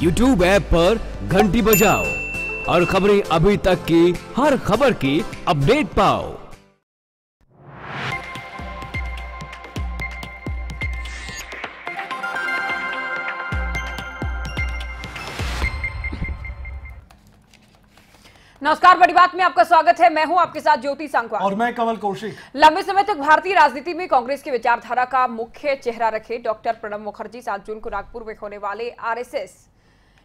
YouTube app पर घंटी बजाओ और खबरें अभी तक की हर खबर की अपडेट पाओ। नमस्कार बड़ी बात में आपका स्वागत है। मैं हूँ आपके साथ ज्योति सांकवा। और मैं कमल कौशिक। लंबे समय तक भारतीय राजनीति में कांग्रेस की विचारधारा का मुख्य चेहरा रखे डॉक्टर प्रणब मुखर्जी सात जून को नागपुर में होने वाले आरएसएस।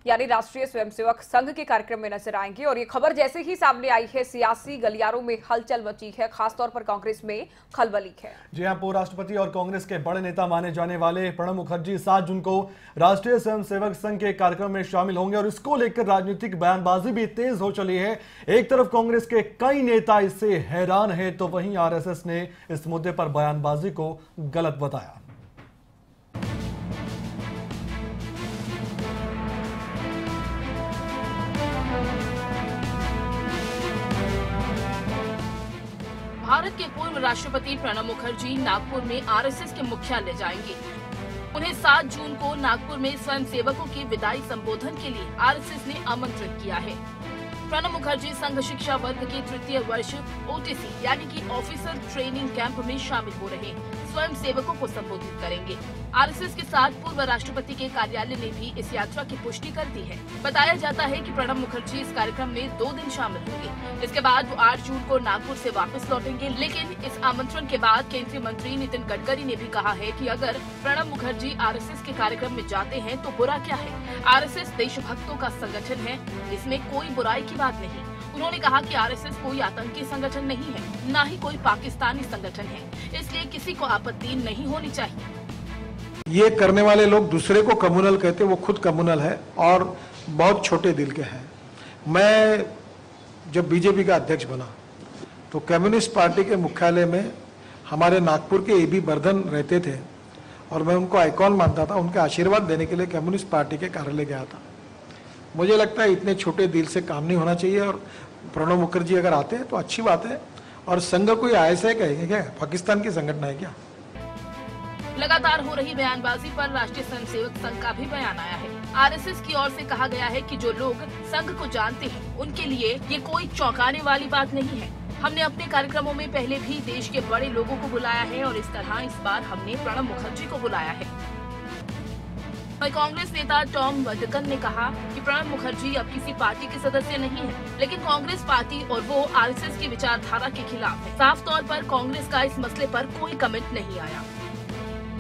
यानी राष्ट्रीय स्वयंसेवक संघ के कार्यक्रम में नज़र आएँगे और ये खबर जैसे ही सामने आई है, सियासी गलियारों में हलचल मची है, खासतौर पर कांग्रेस में खलबली है। जी हाँ पूर्व राष्ट्रपति और कांग्रेस के बड़े नेता माने जाने वाले प्रणब मुखर्जी, सात जून को राष्ट्रीय स्वयंसेवक संघ के कार्यक्रम में शामिल होंगे और इसको लेकर राजनीतिक बयानबाजी भी तेज हो चली है। एक तरफ़ कांग्रेस के कई नेता इससे हैरान है तो वहीं आरएसएस ने इस मुद्दे पर बयानबाजी को गलत बताया। भारत के पूर्व राष्ट्रपति प्रणब मुखर्जी नागपुर में आरएसएस के मुख्यालय जाएँगे। उन्हें 7 जून को नागपुर में स्वयं सेवकों के विदाई संबोधन के लिए आरएसएस ने आमंत्रित किया है। प्रणब मुखर्जी संघ शिक्षा वर्ग के तृतीय वर्ष ओटीसी यानी कि ऑफिसर ट्रेनिंग कैंप में शामिल हो रहे स्वयं सेवकों को संबोधित करेंगे। आरएसएस के साथ पूर्व राष्ट्रपति के कार्यालय ने भी इस यात्रा की पुष्टि कर दी है। बताया जाता है कि प्रणब मुखर्जी इस कार्यक्रम में दो दिन शामिल होंगे। इसके बाद वो 8 जून को नागपुर से वापस लौटेंगे। लेकिन इस आमंत्रण के बाद केंद्रीय मंत्री नितिन गडकरी ने भी कहा है कि अगर प्रणब मुखर्जी आरएसएस के कार्यक्रम में जाते हैं तो बुरा क्या है? आरएसएस देशभक्तों का संगठन है। इसमें कोई बुराई की बात नहीं। उन्होंने कहा कि आरएसएस कोई आतंकी संगठन नहीं है, न ही कोई पाकिस्तानी संगठन है, इसलिए किसी को आपत्ति नहीं होनी चाहिए। ये करने वाले लोग दूसरे को कम्युनल कहते वो खुद कम्युनल है और बहुत छोटे दिल के हैं। मैं जब बीजेपी का अध्यक्ष बना तो कम्युनिस्ट पार्टी के मुख्यालय में हमारे नागपुर के ए बी बर्धन रहते थे और मैं उनको आइकॉन मानता था, उनके आशीर्वाद देने के लिए कम्युनिस्ट पार्टी के कार्यालय गया था। मुझे लगता है इतने छोटे दिल से काम नहीं होना चाहिए और प्रणब मुखर्जी अगर आते हैं तो अच्छी बात है। और संघ कोई ऐसा है कहेंगे, क्या? पाकिस्तान की संगठन है क्या? लगातार हो रही बयानबाजी पर राष्ट्रीय स्वयं सेवक संघ का भी बयान आया है। आरएसएस की ओर से कहा गया है कि जो लोग संघ को जानते हैं, उनके लिए ये कोई चौंकाने वाली बात नहीं है। हमने अपने कार्यक्रमों में पहले भी देश के बड़े लोगों को बुलाया है और इस तरह इस बार हमने प्रणब मुखर्जी को बुलाया है। वहीं कांग्रेस नेता टॉम वडकन ने कहा कि प्रणब मुखर्जी अब किसी पार्टी के सदस्य नहीं है, लेकिन कांग्रेस पार्टी और वो आरएसएस की विचारधारा के खिलाफ है। साफ़ तौर पर कांग्रेस का इस मसले पर कोई कमेंट नहीं आया।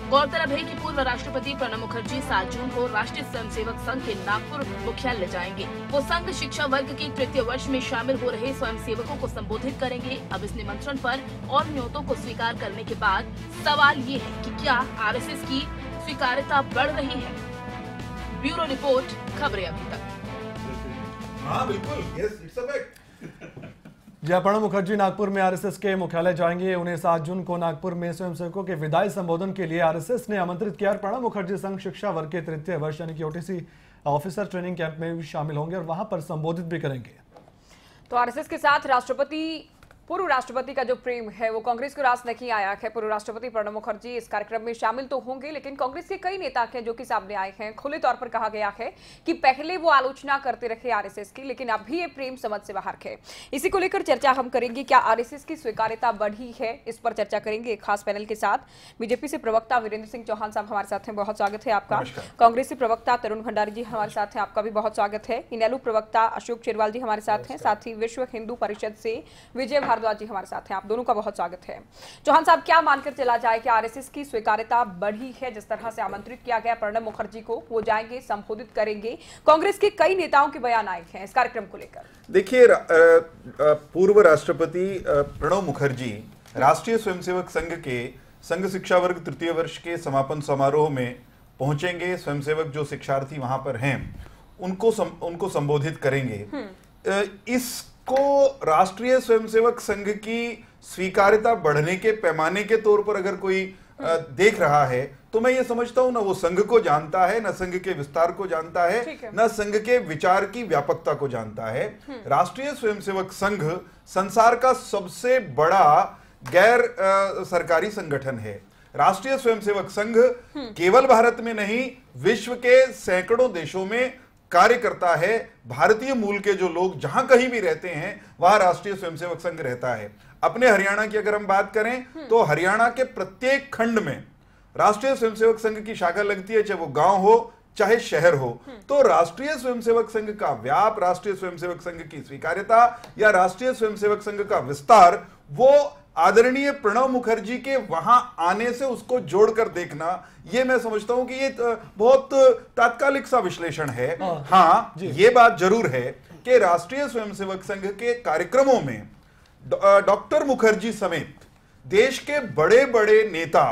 गौरतलब है कि पूर्व राष्ट्रपति प्रणब मुखर्जी सात जून को राष्ट्रीय स्वयंसेवक संघ के नागपुर मुख्यालय जाएँगे। वो संघ शिक्षा वर्ग के तृतीय वर्ष में शामिल हो रहे स्वयं सेवकों को संबोधित करेंगे। अब इस निमंत्रण पर और न्योतों को स्वीकार करने के बाद सवाल ये है कि क्या आरएसएस की स्वीकार्यता बढ़ रही है? ब्यूरो रिपोर्ट खबरें अभी तक। हाँ बिल्कुल। Yes it's a fact Mukherjee Nagpur में आरएसएस के मुख्यालय जाएँगे। उन्हें सात जून को नागपुर में स्वयंसेवकों के विदाई संबोधन के लिए आरएसएस ने आमंत्रित किया। और प्रणब मुखर्जी संघ शिक्षा वर्ग के तृतीय वर्ष यानी कि ओटीसी ऑफिसर ट्रेनिंग कैंप में भी शामिल होंगे और वहाँ पर संबोधित भी करेंगे। तो आरएसएस के साथ राष्ट्रपति पूर्व राष्ट्रपति का जो प्रेम है वो कांग्रेस को रास नहीं आया है। पूर्व राष्ट्रपति प्रणब मुखर्जी इस कार्यक्रम में शामिल तो होंगे लेकिन कांग्रेस के कई नेता हैं जो कि सामने आए हैं। खुले तौर पर कहा गया है कि पहले वो आलोचना करते रहे आरएसएस की लेकिन अभी ये प्रेम समझ से बाहर है। इसी को लेकर चर्चा हम करेंगे क्या आरएसएस की स्वीकार्यता बढ़ी है? इस पर चर्चा करेंगे एक खास पैनल के साथ। बीजेपी से प्रवक्ता वीरेंद्र सिंह चौहान साहब हमारे साथ हैं बहुत स्वागत है आपका। कांग्रेस से प्रवक्ता तरुण भंडारी जी हमारे साथ हैं आपका भी बहुत स्वागत है। इनेलू प्रवक्ता अशोक चिरवाल जी हमारे साथ हैं साथ ही विश्व हिंदू परिषद से विजय भारद्वाज जी हमारे साथ हैं। आप दोनों का बहुत स्वागत है। चौहान साहब क्या मानकर चला जाए कि आरएसएस की स्वीकार्यता बढ़ी है? जिस तरह से आमंत्रित किया गया प्रणब मुखर्जी को वो जाएँगे संबोधित करेंगे। कांग्रेस के कई नेताओं के बयान आए हैं इस कार्यक्रम को लेकर। देखिए पूर्व राष्ट्रपति प्रणब मुखर्जी राष्ट्रीय स्वयंसेवक संघ के संघ शिक्षा वर्ग तृतीय वर्ष के समापन समारोह में पहुँचेंगे। स्वयंसेवक जो शिक्षार्थी वहाँ पर हैं उनको सम, उनको संबोधित करेंगे। अ, इसको राष्ट्रीय स्वयंसेवक संघ की स्वीकार्यता बढ़ने के पैमाने के तौर पर अगर कोई देख रहा है तो मैं ये समझता हूँ ना वो संघ को जानता है ना संघ के विस्तार को जानता है है। न संघ के विचार की व्यापकता को जानता है। राष्ट्रीय स्वयंसेवक संघ संसार का सबसे बड़ा गैर अ, सरकारी संगठन है। राष्ट्रीय स्वयंसेवक संघ केवल भारत में नहीं विश्व के सैकड़ों देशों में कार्य करता है भारतीय मूल के जो लोग जहाँ कहीं भी रहते हैं वहाँ राष्ट्रीय स्वयंसेवक संघ रहता है। अपने हरियाणा की अगर हम बात करें तो हरियाणा के प्रत्येक खंड में राष्ट्रीय स्वयंसेवक संघ की शाखा लगती है चाहे वो गाँव हो चाहे शहर हो। तो राष्ट्रीय स्वयंसेवक संघ का व्याप राष्ट्रीय स्वयंसेवक संघ की स्वीकार्यता या राष्ट्रीय स्वयंसेवक संघ का विस्तार वो आदरणीय प्रणब मुखर्जी के वहाँ आने से उसको जोड़कर देखना ये मैं समझता हूँ कि ये बहुत तात्कालिक सा विश्लेषण है। हाँ ये बात ज़रूर है कि राष्ट्रीय स्वयंसेवक संघ के कार्यक्रमों में डॉक्टर मुखर्जी समेत देश के बड़े बड़े नेता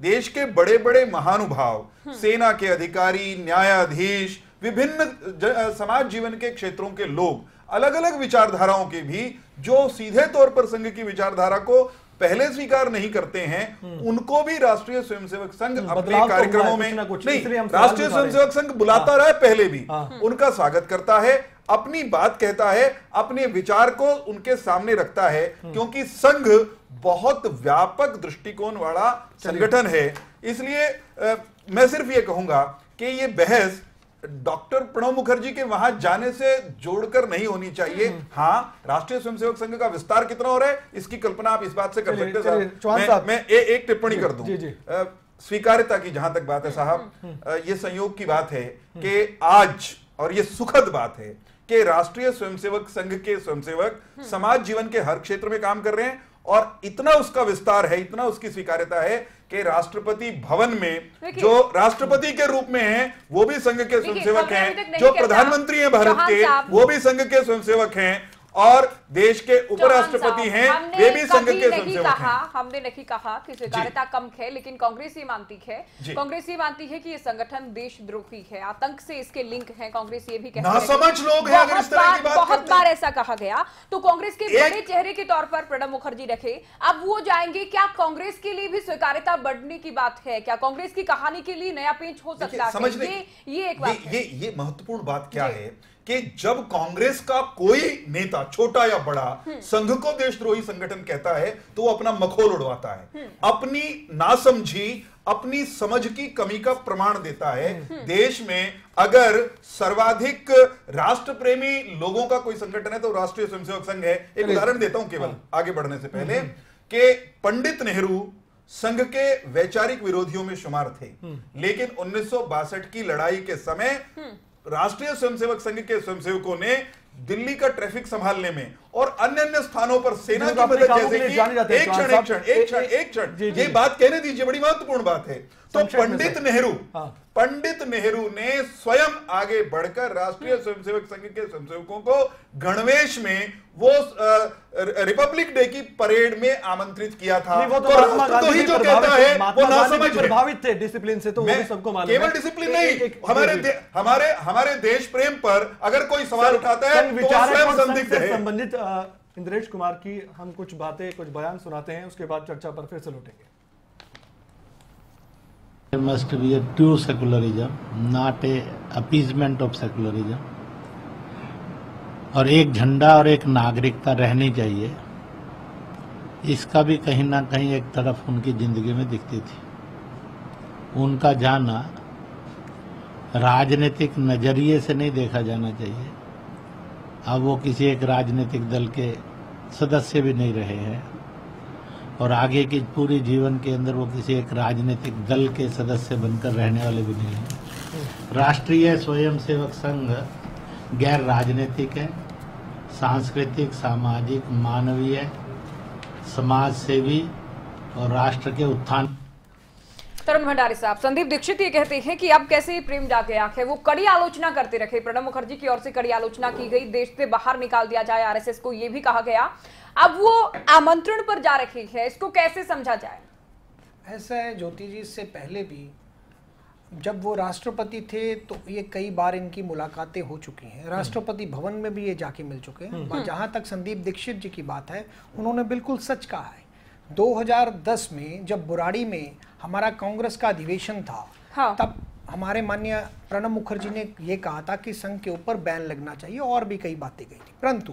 देश के बड़े बड़े महानुभाव सेना के अधिकारी न्यायाधीश विभिन्न समाज जीवन के क्षेत्रों के लोग अलग अलग विचारधाराओं के भी जो सीधे तौर पर संघ की विचारधारा को पहले स्वीकार नहीं करते हैं उनको भी राष्ट्रीय स्वयंसेवक संघ अपने तो कार्यक्रमों में कुछ, नहीं राष्ट्रीय। स्वयंसेवक संघ बुलाता रहा है पहले भी हाँ। उनका स्वागत करता है अपनी बात कहता है अपने विचार को उनके सामने रखता है क्योंकि संघ बहुत व्यापक दृष्टिकोण वाला संगठन है। इसलिए मैं सिर्फ़ ये कहूँगा कि ये बहस डॉक्टर प्रणब मुखर्जी के वहाँ जाने से जोड़कर नहीं होनी चाहिए। हाँ राष्ट्रीय स्वयंसेवक संघ का विस्तार कितना हो रहा है इसकी कल्पना आप इस बात से कर सकते हैं मैं- मैं ए, एक टिप्पणी कर दूँ। स्वीकार्यता की जहाँ तक बात है साहब अ, ये संयोग की बात है कि आज और ये सुखद बात है कि राष्ट्रीय स्वयंसेवक संघ के स्वयंसेवक समाज जीवन के हर क्षेत्र में काम कर रहे हैं और इतना उसका विस्तार है इतना उसकी स्वीकार्यता है कि राष्ट्रपति भवन में जो राष्ट्रपति के रूप में है वो भी संघ के स्वयंसेवक है जो प्रधानमंत्री हैं भारत के वो भी संघ के स्वयंसेवक हैं। और देश के उपराष्ट्रपति हैं वे भी संघ के नहीं कहा हैं। हमने नहीं कहा कि स्वीकार्यता कम है लेकिन कांग्रेस ये मानती है। कांग्रेस ये मानती है कि ये संगठन देशद्रोही है आतंक से इसके लिंक हैं कांग्रेस ये भी कहती है। नासमझ लोग हैं अगर इस तरह की बात बहुत बार ऐसा कहा गया। तो कांग्रेस के बड़े चेहरे के तौर पर प्रणब मुखर्जी रखे। अब वो जाएँगे क्या कांग्रेस के लिए भी स्वीकार्यता बढ़ने की बात है? क्या कांग्रेस की कहानी के लिए नया पेंच हो सकता है? ये ये एक बात ये महत्वपूर्ण बात क्या है? कि जब कांग्रेस का कोई नेता छोटा या बड़ा हम्म। संघ को देशद्रोही संगठन कहता है तो वो अपना मखोल उड़वाता है। हम्म। अपनी नासमझी अपनी समझ की कमी का प्रमाण देता है। हम्म। देश में अगर सर्वाधिक राष्ट्र प्रेमी लोगों का कोई संगठन है तो राष्ट्रीय स्वयंसेवक संघ है। एक उदाहरण देता हूँ केवल आगे बढ़ने से पहले कि पंडित नेहरू संघ के वैचारिक विरोधियों में शुमार थे। लेकिन 1962 की लड़ाई के समय राष्ट्रीय स्वयंसेवक संघ के स्वयंसेवकों ने दिल्ली का ट्रैफ़िक संभालने में और अन्य अन्य स्थानों पर सेना की मदद जैसे कि एक क्षण एक क्षण एक क्षण एक क्षण। ये बात कहने दीजिए बड़ी महत्वपूर्ण बात है तो पंडित नेहरू हाँ। पंडित नेहरू ने स्वयं आगे बढ़कर राष्ट्रीय स्वयंसेवक संघ के स्वयंसेवकों को गणवेश में वो रिपब्लिक डे की परेड में आमंत्रित किया था। वो तो तो राष्ट्रद्रोही भी जो कहता है वो नासमझ है प्रभावित थे डिसिप्लिन से तो वो मैं- भी सबको मालूम केवल डिसिप्लिन नहीं हमारे हमारे हमारे देश प्रेम पर अगर कोई सवाल उठाता है तो स्वयं संदिग्ध है। संबंधित इंद्रेश कुमार की हम कुछ बातें कुछ बयान सुनाते हैं उसके बाद चर्चा पर फिर से लौटेंगे। There must be a true secularism, not a appeasement of secularism. और एक झंडा और एक नागरिकता रहनी चाहिए। इसका भी कहीं ना कहीं एक तरफ़ उनकी ज़िंदगी में दिखती थी। उनका जाना राजनीतिक नज़रिए से नहीं देखा जाना चाहिए। अब वो किसी एक राजनीतिक दल के सदस्य भी नहीं रहे हैं। और आगे के पूरे जीवन के अंदर वो किसी एक राजनीतिक दल के सदस्य बनकर रहने वाले भी नहीं हैं। राष्ट्रीय स्वयंसेवक संघ गैर राजनीतिक है, सांस्कृतिक, सामाजिक, मानवीय समाज सेवी और राष्ट्र के उत्थान तरुण भंडारी साहब संदीप दीक्षित ये कहते हैं कि अब कैसे प्रेम जाके आँख? है वो कड़ी आलोचना करते रखे प्रणब मुखर्जी की ओर से कड़ी आलोचना की गई। देश से बाहर निकाल दिया जाए आरएसएस को ये भी कहा गया। अब वो आमंत्रण पर जा रखी है इसको कैसे समझा जाए? ऐसा है ज्योति जी इससे पहले भी जब वो राष्ट्रपति थे तो ये कई बार इनकी मुलाकातें हो चुकी हैं। राष्ट्रपति भवन में भी ये जाके मिल चुके हैं। और जहाँ तक संदीप दीक्षित जी की बात है उन्होंने बिल्कुल सच कहा है। 2010 में जब बुराड़ी में हमारा कांग्रेस का अधिवेशन था हाँ। तब हमारे माननीय प्रणब मुखर्जी ने ये कहा था कि संघ के ऊपर बैन लगना चाहिए और भी कई बातें गई थी। परंतु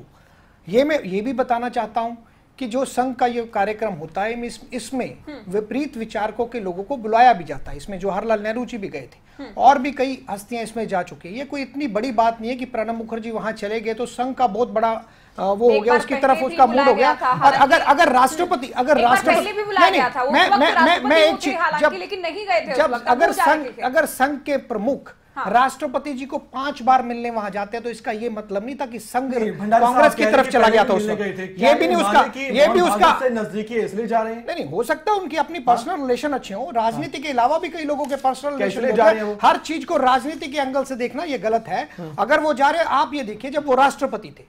ये मैं ये भी बताना चाहता हूँ कि जो संघ का ये कार्यक्रम होता है इस, इसमें विपरीत विचारकों के लोगों को बुलाया भी जाता है। इसमें जवाहरलाल नेहरू जी भी गए थे। और भी कई हस्तियाँ इसमें जा चुकी है। ये कोई इतनी बड़ी बात नहीं है कि प्रणब मुखर्जी वहाँ चले गए तो संघ का बहुत बड़ा वो हो गया उसकी तरफ़ उसका मूड हो गया। और अगर अगर राष्ट्रपति अगर राष्ट्रपति भी बुलाया नहीं, गया था, मैं मैं मैं मैं एक चीज़ जब लेकिन नहीं गए थे जब अगर संघ अगर संघ के प्रमुख हाँ। राष्ट्रपति जी को पाँच बार मिलने वहाँ जाते हैं तो इसका ये मतलब नहीं था कि संघ कांग्रेस की तरफ़ चला गया था उस मिलने वक्त। गए थे। क्या ये भी नहीं उसका ये भी उसका नजदीकी इसलिए जा रहे हैं। नहीं नहीं हो सकता है उनकी अपनी पर्सनल रिलेशन अच्छे हो राजनीति के अलावा भी कई लोगों के पर्सनल रिलेशन जा रहे हैं हैं हर चीज़ को राजनीति के एंगल से देखना ये गलत है। अगर वो जा रहे आप ये देखिए जब वो राष्ट्रपति थे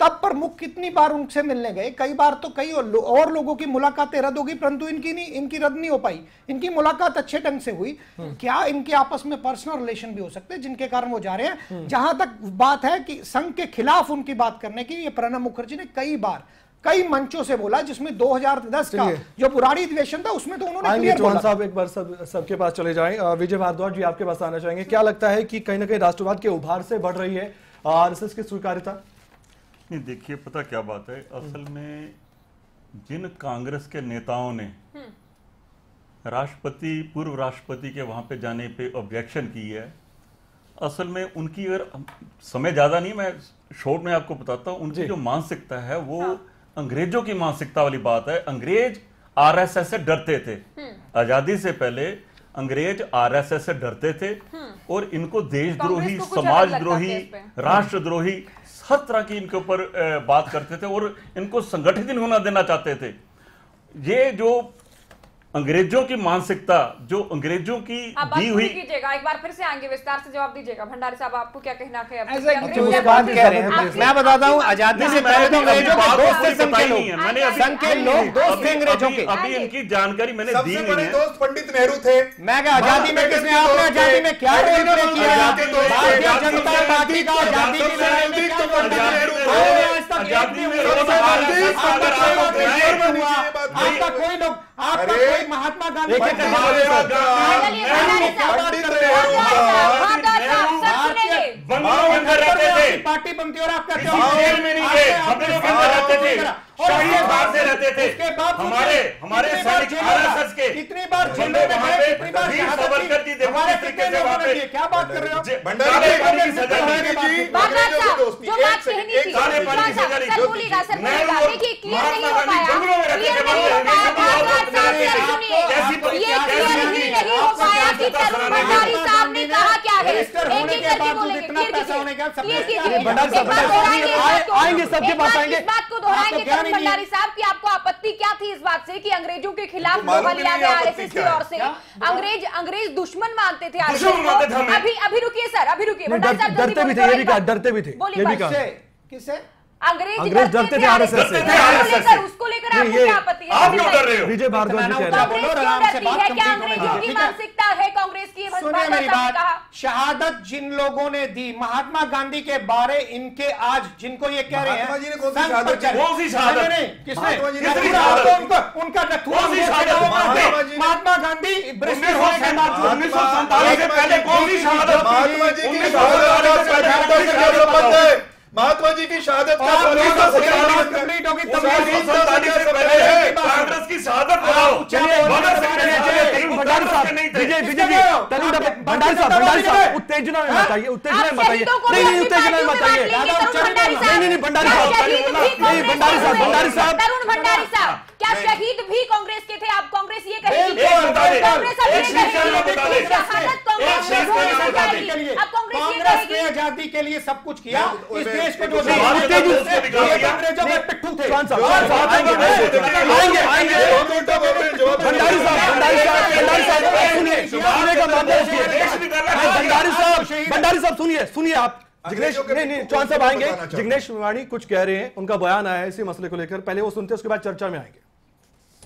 तब प्रमुख कितनी बार उनसे मिलने गए? कई बार तो कई और लो- और लोगों की मुलाकातें रद्द होगी परंतु इनकी नहीं इनकी रद्द नहीं हो पाई। इनकी मुलाकात अच्छे ढंग से हुई। क्या इनके आपस में पर्सनल रिलेशन भी हो सकते हैं जिनके कारण वो जा रहे हैं? जहाँ तक बात है कि संघ के खिलाफ उनकी बात करने की ये प्रणब मुखर्जी ने कई बार कई मंचों से बोला जिसमें 2010 का। जो पुरानी अधिवेशन था उसमें तो उन्होंने क्लियर चौहान बोला। साहब एक बार सब सबके पास चले जाएँ। विजय भारद्वाज जी आपके पास आना चाहेंगे। क्या लगता है कि कहीं ना कहीं राष्ट्रवाद के उभार से बढ़ रही है आरएसएस की स्वीकार्यता? नहीं देखिए पता क्या बात है? असल में जिन कांग्रेस के नेताओं ने राष्ट्रपति पूर्व राष्ट्रपति के वहाँ पे जाने पे ऑब्जेक्शन की है असल में उनकी अगर समय ज़्यादा नहीं मैं शॉर्ट में आपको बताता हूँ उनकी जो। मानसिकता है वो अंग्रेज़ों की मानसिकता वाली बात है। अंग्रेज़ आरएसएस से डरते थे। आज़ादी से पहले अंग्रेज़ आरएसएस से डरते थे और इनको देशद्रोही समाजद्रोही। राष्ट्रद्रोही हर तरह की इनके ऊपर बात करते थे और इनको संगठित होना देना चाहते थे। ये जो अंग्रेज़ों की मानसिकता जो अंग्रेज़ों की आप दी हुई कीजिएगा एक बार फिर से आएँगे विस्तार से जवाब दीजिएगा। भंडारी साहब आपको क्या कहना है? मैं बताता हूँ आज़ादी से पहले तो अंग्रेज़ों के दोस्त थे संघ के लोग नहीं है। मैंने अभी संघ के लोग दोस्त थे अंग्रेज़ों के। अभी इनकी जानकारी मैंने दी नहीं है। दोस्त पंडित नेहरू थे। मैं क्या आज़ादी में किसने आपने आज़ादी में क्या किया? तो जनता पार्टी का आज़ादी की लड़ाई में तो पंडित नेहरू आज तक कोई लोग लोग कोई महात्मा गांधी पार्टी बनती और आपका जेल में नहीं गए बंगलों के अंदर रहते थे। शाही बाग से रहते थे। उसके बाद हमारे हमारे सैनिक आरएसएस के। कितनी बार जेलों में गए, कितनी बार शहादत सावरकर की। जी देखो हमारे कितने लोगों ने क्या बात कर रहे हो? भंडारी जी, साहब, बात की ने कहा क्या है? एक एक करके बोलेंगे दोहराएँगे इस बात को। आएँगे, सबके पास आएँगे। इस बात को दोहराएँगे आपको ज्ञान तरुण नहीं। भंडारी साहब की आपको आपत्ति क्या थी इस बात से कि अंग्रेज़ों के खिलाफ लोहा लिया गया है आरएसएस की ओर से। अंग्रेज़ अंग्रेज़ दुश्मन मानते थे को। अभी अभी रुकिए सर अभी रुकिए डरते भी थे, ये भी कहा, डरते भी थे, बोलिए ये भी कहा। किससे किससे अंग्रेज़ अंग्रेज़ डरते थे RSS से। उसको लेकर आपको क्या आपत्ति है? आप क्यों डर रहे हो? विजय भारद्वाज जी कह रहे हैं बोलो, आराम से बात है? क्या अंग्रेज़ों की मानसिकता है? कांग्रेस की सुनिए मेरी बात। शहादत जिन लोगों ने दी महात्मा गांधी के बारे इनके आज जिनको ये कह रहे हैं महात्मा जी ने कौन सी शहादत कौन सी शहादत? नहीं, नहीं, किसने? उनका उनका कौन सी शहादत? महात्मा गांधी ब्रिटिश के बाद उन्नीस सौ सैंतालीस से पहले कौन सी शहादत महात्मा जी की शहादत? कंप्लीट होगी? कांग्रेस की शहादत भंडारी साहब भंडारी साहब उत्तेजना में? मत आइए उत्तेजना में मत आइए नहीं नहीं उत्तेजना में मत आइए भंडारी साहब। नहीं नहीं भंडारी साहब शहीद भी नहीं कांग्रेस भंडारी के साहब थे? भंडारी साहब तरुण भंडारी साहब क्या शहीद भी कांग्रेस के थे आप कांग्रेस ये कहेगी। कांग्रेस ने आज़ादी के लिए। सब कुछ किया इस देश को जो। अंग्रेज़ों के पिट्ठू थे। भंडारी साहब भंडारी साहब भंडारी साहब सुनिए। सुनने का मामला भंडारी साहब भंडारी साहब सुनिए सुनिए आप। जिग्नेश नहीं नहीं चौहान साहब आएँगे। जिग्नेश वाणी कुछ कह रहे हैं उनका बयान आया है इसी मसले को लेकर। पहले वो सुनते हैं उसके बाद चर्चा में आएँगे।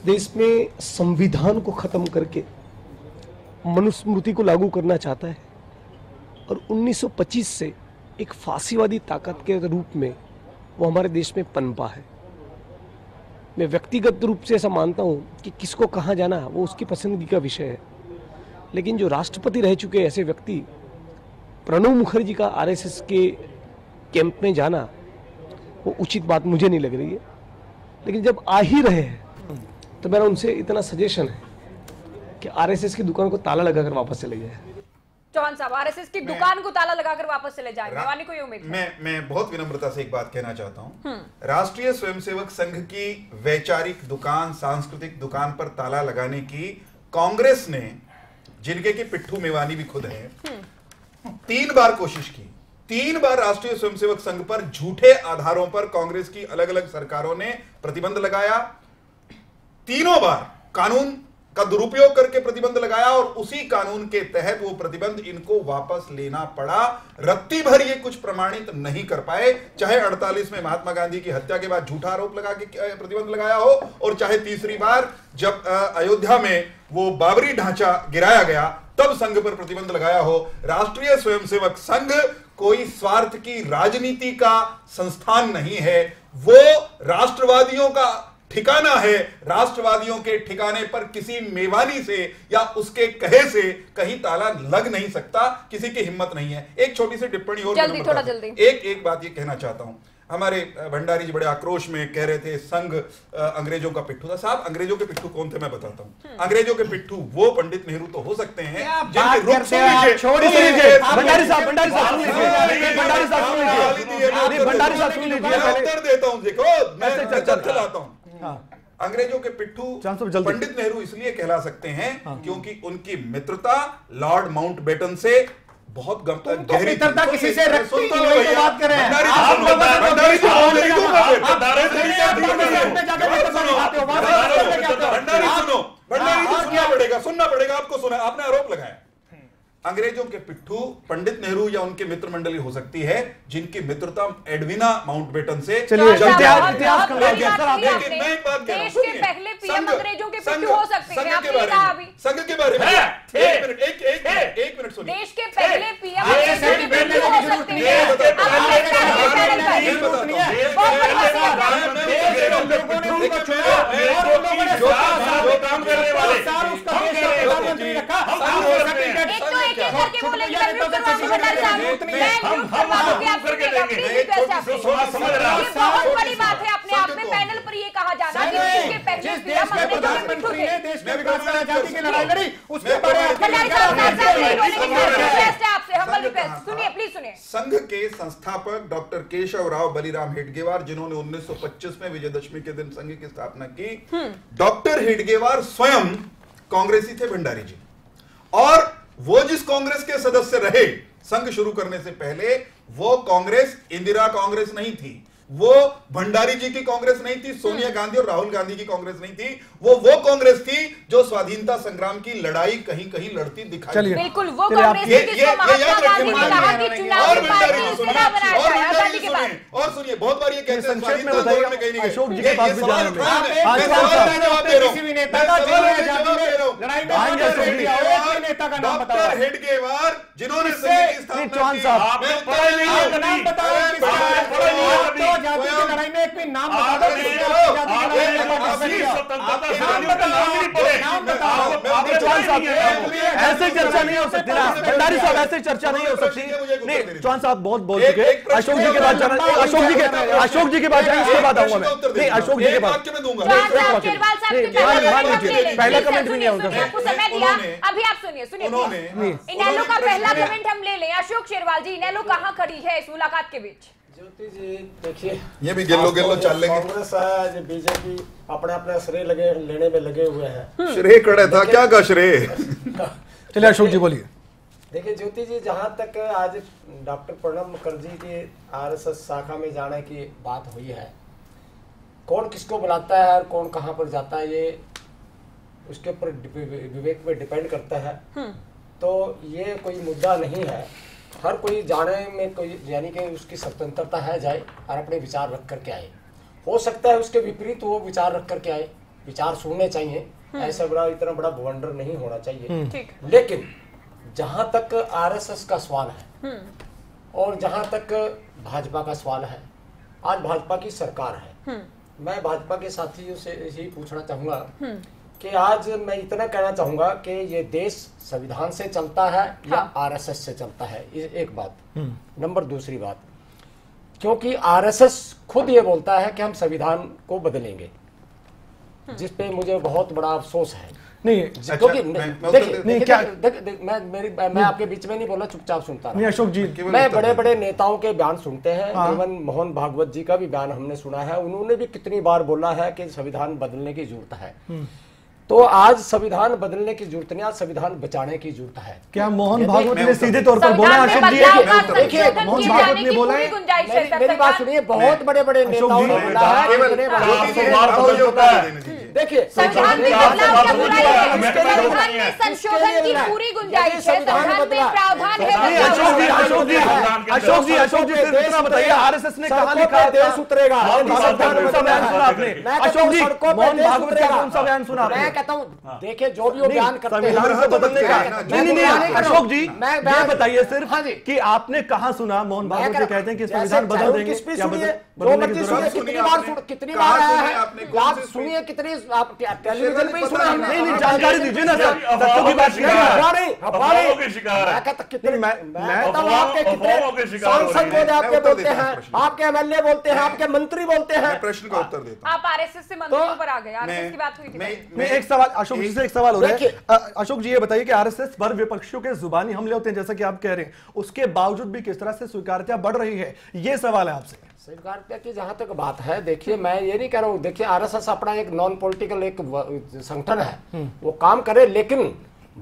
देश में संविधान को खत्म करके मनुस्मृति को लागू करना चाहता है। और 1925 से एक फांसीवादी ताकत के रूप में वो हमारे देश में पनपा है। मैं व्यक्तिगत रूप से ऐसा मानता हूँ कि किसको कहाँ जाना वो उसकी पसंदगी का विषय है। लेकिन जो राष्ट्रपति रह चुके ऐसे व्यक्ति प्रणब मुखर्जी का आरएसएस के कैंप में जाना, वो उचित बात मुझे नहीं लग रही है। लेकिन जब आ ही रहे हैं तो मेरा उनसे इतना सजेशन है। कि आरएसएस की दुकान को ताला लगाकर वापस चले जाए चौहान साहब आरएसएस की दुकान को ताला लगाकर वापस चले जाएँगे। वानी को ये उम्मीद मैं मैं बहुत विनम्रता से एक बात कहना चाहता हूँ। राष्ट्रीय स्वयंसेवक संघ की वैचारिक दुकान सांस्कृतिक दुकान पर ताला लगाने की कांग्रेस ने जिनके की पिट्ठू मेवानी भी खुद है तीन बार कोशिश की। तीन बार राष्ट्रीय स्वयंसेवक संघ पर झूठे आधारों पर कांग्रेस की अलग अलग सरकारों ने प्रतिबंध लगाया। तीनों बार कानून का दुरुपयोग करके प्रतिबंध लगाया और उसी कानून के तहत वो प्रतिबंध इनको वापस लेना पड़ा। रत्ती भर ये कुछ प्रमाणित नहीं कर पाए। चाहे 48 में महात्मा गांधी की हत्या के बाद झूठा आरोप लगा के प्रतिबंध लगाया हो और चाहे तीसरी बार जब अयोध्या में वो बाबरी ढांचा गिराया गया, तब संघ पर प्रतिबंध लगाया हो। राष्ट्रीय स्वयंसेवक संघ कोई स्वार्थ की राजनीति का संस्थान नहीं है। वो राष्ट्रवादियों का ठिकाना है राष्ट्रवादियों के ठिकाने पर किसी मेवानी से या उसके कहे से कहीं ताला लग नहीं सकता किसी की हिम्मत नहीं है। एक छोटी सी टिप्पणी और जल्दी, थोड़ा जल्दी। एक एक बात ये कहना चाहता हूँ। हमारे भंडारी जी बड़े आक्रोश में कह रहे थे संघ अंग्रेज़ों का पिट्ठू था। साहब अंग्रेज़ों के पिट्ठू कौन थे मैं बताता हूँ। अंग्रेज़ों के पिट्ठू वो पंडित नेहरू तो हो सकते हैं भंडारी साहब भंडारी साहब सुन लीजिए। भंडारी साहब सुन लीजिए। उत्तर भंडारी देता साहब सुन लीजिए। मैं उत्तर देता हूँ देखो मैं ऐसे मैं चर्चा- तथ्य लाता हूँ। हाँ अंग्रेज़ों के पिट्ठू। पंडित नेहरू इसलिए कहला सकते हैं क्योंकि उनकी मित्रता लॉर्ड माउंटबेटन से बहुत गहरी। मित्रता किसी से रखती नहीं, तो बात कर रहे हैं। आप भंडारी आप बोलने भंडारी सुनो, हो, भंडारी है? भंडारी हाँ, सुनना पड़ेगा सुनना पड़ेगा आपको सुना आपने अंग्रेज़ों के पिट्ठू पंडित नेहरू या उनके मित्र मंडली हो सकती है जिनकी मित्रता एडविना माउंटबेटन से चलिए, हूँ, संघ- अंग्रेज़ों के संघ- पिट्ठू हो सकते संघ हैं के आपने बारे कहा में- अभी। संघ के बारे में है, एक मिनट एक एक मिनट एक मिनट सुनिए। देश के पहले पीएम बहुत बड़ी बात है अपने आप में। पैनल पर ये कहा जिस देश में प्रधानमंत्री ने देश में विकास आज़ादी की लड़ाई लड़ी उसके बारे में सुनिए प्लीज़ सुनिए। संघ के संस्थापक डॉक्टर केशव राव बलिराम हेडगेवार जिन्होंने 1925 में विजयदशमी के दिन संघ की स्थापना की डॉक्टर हेडगेवार स्वयं कांग्रेसी थे भंडारी जी। और वो जिस कांग्रेस के सदस्य रहे संघ शुरू करने से पहले वो कांग्रेस इंदिरा कांग्रेस नहीं थी। वो भंडारी जी की कांग्रेस नहीं थी सोनिया गांधी और राहुल गांधी की कांग्रेस नहीं थी। वो वो कांग्रेस थी जो स्वाधीनता संग्राम की लड़ाई कहीं कहीं लड़ती दिखाई बिल्कुल वो कांग्रेस थी जिसको महात्मा गांधी ने कहा कि और चुनावी पार्टी बनाया और सुनिए, बहुत बार ये कहते हैं संक्षेप में बताइए, कहीं नहीं गए। अशोक जी के पास भी जाने हैं। आज हूँ। हूँ। है? डॉक्टर हेडगेवार जिन्होंने चौहान साहब। आपने पढ़ा नहीं नाम बताओ तो आज़ादी की लड़ाई में एक भी नाम बता दो। ऐसे चर्चा नहीं हो सकती ना। भंडारी साहब ऐसे चर्चा नहीं हो सकती। नहीं चौहान साहब बहुत बोल चुके अशोक जी का बाद जाना अशोक जी के अशोक जी के बाद जाएँगे उसके बाद आऊँगा मैं। नहीं अशोक जी के बाद। पहला कमेंट भी नहीं सुनिए, उनका आपको समय दिया उन्होंने- अभी आप सुनिए सुनिए इनेलो का पहला कमेंट हम ले लें अशोक शेरवाल जी इनेलो कहाँ खड़ी है इस मुलाकात के बीच ज्योति जी देखिए ये भी गिल्लो गिल्लो चाल लेंगे। कांग्रेस है बीजेपी अपने अपने श्रेय लगे लेने में लगे हुए हैं। श्रेय कड़े था क्या का श्रेय? चलिए अशोक जी बोलिए। देखिए ज्योति जी जहाँ तक आज डॉक्टर प्रणब मुखर्जी की आरएसएस शाखा में जाने की बात हुई है कौन किसको बुलाता है और कौन कहाँ पर जाता है ये उसके ऊपर विवेक पे डिपेंड करता है। तो ये कोई मुद्दा नहीं है। हर कोई जाने में कोई यानी कि उसकी स्वतंत्रता है जाए और अपने विचार रख करके आए। हो सकता है उसके विपरीत वो विचार रख करके आए। विचार सुनने चाहिए। ऐसा बड़ा इतना बड़ा बवंडर नहीं होना चाहिए। लेकिन जहाँ तक आरएसएस का सवाल है और जहाँ तक भाजपा का सवाल है आज भाजपा की सरकार है। मैं भाजपा के साथियों से यही पूछना चाहूँगा कि आज मैं इतना कहना चाहूँगा कि ये देश संविधान से चलता है या आरएसएस से चलता है ये एक बात। नंबर दूसरी बात क्योंकि आरएसएस खुद ये बोलता है कि हम संविधान को बदलेंगे जिस पे मुझे बहुत बड़ा अफसोस है। नहीं अच्छा, क्योंकि मैं- मैं देखिए मैं मेरी मैं आपके बीच में नहीं बोला चुपचाप सुनता नहीं रहा अशोक जी मैं बड़े बड़े नेताओं के बयान सुनते हैं हाँ। इवन मोहन भागवत जी का भी बयान हमने सुना है उन्होंने भी कितनी बार बोला है कि संविधान बदलने की ज़रूरत है। हम्म। तो आज संविधान बदलने की ज़रूरत नहीं आज संविधान बचाने की ज़रूरत है। क्या मोहन भागवत ने सीधे तौर पर बोला अशोक जी देखिए, मोहन भागवत ने बोला है- मेरी बात सुनिए बहुत बड़े बड़े नेताओं ने बोला है है। देखिए संशोधन की पूरी गुंजाइश है है अशोक जी अशोक जी अशोक जी अशोक जी सिर्फ़ इतना बताइए आरएसएस ने कहा लिखा देश उतरेगा। मोहन भागवत का कौन सा बयान सुना आपने अशोक जी मोहन भागवत का कौन सा बयान सुना आपने कहता हूँ देखिए जो भी वो बयान करते हैं। संविधान को बदलने का नहीं नहीं नहीं अशोक जी मैं बताइए सिर्फ़ हाँ कि आपने कहा सुना? मोहन भागवत जी कहते हैं कि संविधान बदल देंगे। किस भी सुनिए, जो मर्ज़ी सुनिए कितनी बार कितनी बार आया है? आप सुनिए कितनी आप टेलीविज़न पे सुना नहीं, नहीं नहीं जानकारी दीजिए ना सर। तथ्यों की बात है। है। हूँ सांसद बोले आपके बोलते हैं आपके एमएलए बोलते हैं आपके मंत्री बोलते हैं। प्रश्न का उत्तर देता हूँ। आप आरएसएस से मंत्रियों पर आ गए आरएसएस की बात हुई थी मैं एक सवाल अशोक जी से एक सवाल हो रहा है। अशोक जी ये बताइए कि आरएसएस पर विपक्षियों के जुबानी हमले होते हैं जैसा कि आप कह रहे हैं। उसके बावजूद भी किस तरह से स्वीकार्यता बढ़ रही है? ये सवाल है आपसे। स्वीकारता की जहाँ तक बात है देखिए मैं ये नहीं कह रहा हूँ देखिए आरएसएस अपना एक नॉन पॉलिटिकल एक संगठन है। वो काम करे लेकिन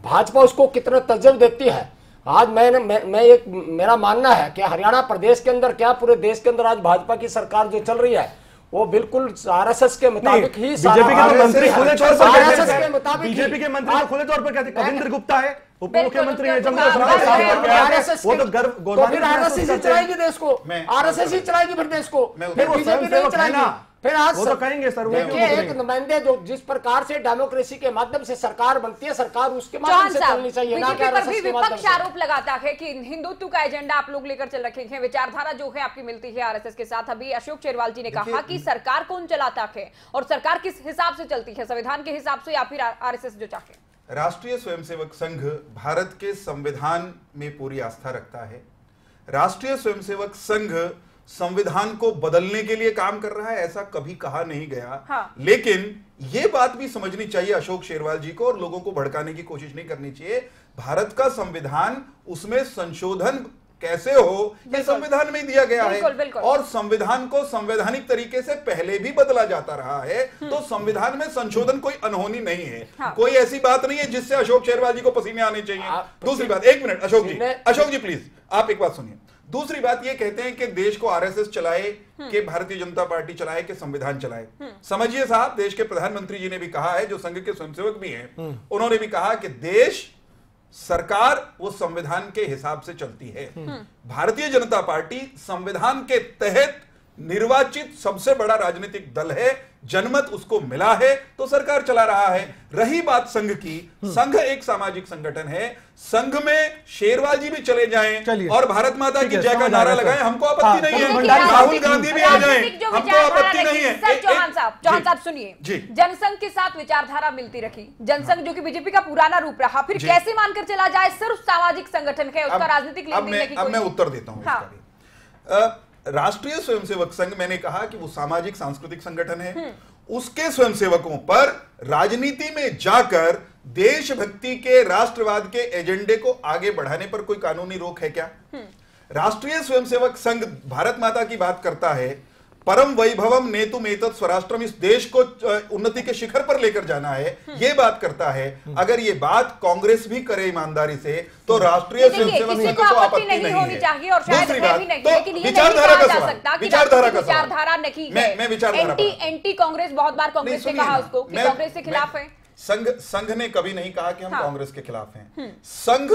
भाजपा उसको कितना तजब देती है? आज मैंने मैं, मैं एक मेरा मानना है कि हरियाणा प्रदेश के अंदर क्या पूरे देश के अंदर आज भाजपा की सरकार जो चल रही है वो बिल्कुल आरएसएस के मुताबिक ही बीजेपी के तो मंत्री खुले तौर पर आरएसएस के मुताबिक बीजेपी के मंत्री तो खुले तौर पर कहते कविंद्र गुप्ता है उप मुख्यमंत्री है जम्मू कश्मीर आरएसएस वो तो गर्व गोदावरी आरएसएस ही। चलाएगी देश को? आरएसएस ही चलाएगी फिर देश को? फिर बीजेपी नहीं चलाएगी। फिर आज वो तो कहेंगे सर, वो क्यों देखिए एक नुमाइंदे जो जिस प्रकार से डेमोक्रेसी के माध्यम से सरकार बनती है सरकार उसके माध्यम से चलनी चाहिए ना कि बीजेपी पर भी आरएसएस के माध्यम विपक्ष आरोप लगाता है कि हिंदुत्व का एजेंडा आप लोग लेकर चल रखे हैं विचारधारा जो है आपकी मिलती है आरएसएस के साथ। अभी अशोक चेरवाल जी ने कहा कि सरकार कौन चलाता है और सरकार किस हिसाब से चलती है? संविधान के हिसाब से या फिर आरएसएस जो चाहे राष्ट्रीय स्वयंसेवक संघ भारत के संविधान में पूरी आस्था रखता है। राष्ट्रीय स्वयंसेवक संघ संविधान को बदलने के लिए काम कर रहा है ऐसा कभी कहा नहीं गया हाँ। लेकिन यह बात भी समझनी चाहिए अशोक शेरवाल जी को और लोगों को भड़काने की कोशिश नहीं करनी चाहिए भारत का संविधान उसमें संशोधन कैसे हो यह संविधान में दिया गया बिल्कुल, है बिल्कुल। और संविधान को संवैधानिक तरीके से पहले भी बदला जाता रहा है तो संविधान में संशोधन कोई अनहोनी नहीं है हम्म। हाँ। कोई ऐसी बात नहीं है जिससे अशोक शेरवाल जी को पसीने आने चाहिए दूसरी बात एक मिनट अशोक जी अशोक जी प्लीज़ आप एक बात सुनिए दूसरी बात ये कहते हैं कि देश को आरएसएस चलाए के भारतीय जनता पार्टी चलाए के संविधान चलाए। समझिए साहब देश के प्रधानमंत्री जी ने भी कहा है जो संघ के स्वयंसेवक भी हैं उन्होंने भी कहा कि देश सरकार वो संविधान के हिसाब से चलती है। भारतीय जनता पार्टी संविधान के तहत निर्वाचित सबसे बड़ा राजनीतिक दल है जनमत उसको मिला है तो सरकार चला रहा है। रही बात संघ की संघ एक सामाजिक संगठन है संघ में शेरवाल जी भी चले जाएँ और भारत माता की जय का नारा लगाएँ। हमको हाँ, आपत्ति नहीं है। राहुल गांधी भी आ जाएँ। हमको आपत्ति नहीं है। सर चौहान साहब चौहान साहब सुनिए। जनसंघ के साथ विचारधारा मिलती रखी जनसंघ जो कि बीजेपी का पुराना रूप रहा फिर कैसे मानकर चला जाए? सिर्फ़ सामाजिक संगठन है उसका राजनीतिक अब मैं उत्तर देता हूँ हाँ। राष्ट्रीय स्वयंसेवक संघ मैंने कहा कि वो सामाजिक सांस्कृतिक संगठन है। उसके स्वयंसेवकों पर राजनीति में जाकर देशभक्ति के राष्ट्रवाद के एजेंडे को आगे बढ़ाने पर कोई कानूनी रोक है क्या? राष्ट्रीय स्वयंसेवक संघ भारत माता की बात करता है परम वैभवम नेतुम एतत् स्वराष्ट्रम इस देश को उन्नति के शिखर पर लेकर जाना है। ये बात करता है अगर ये बात कांग्रेस भी करे ईमानदारी से तो राष्ट्रीय देखिए, स्वयंसेवक संघ को आपत्ति नहीं नहीं होनी चाहिए और शायद दूसरी बात तो लेकिन ये विचारधारा का सवाल विचारधारा का विचारधारा नहीं मैं मैं विचारधारा एंटी एंटी कांग्रेस बहुत बार कांग्रेस ने कहा उसको कि कांग्रेस के खिलाफ है। संघ संघ ने कभी नहीं कहा कि हम हाँ। कांग्रेस के खिलाफ हैं। संघ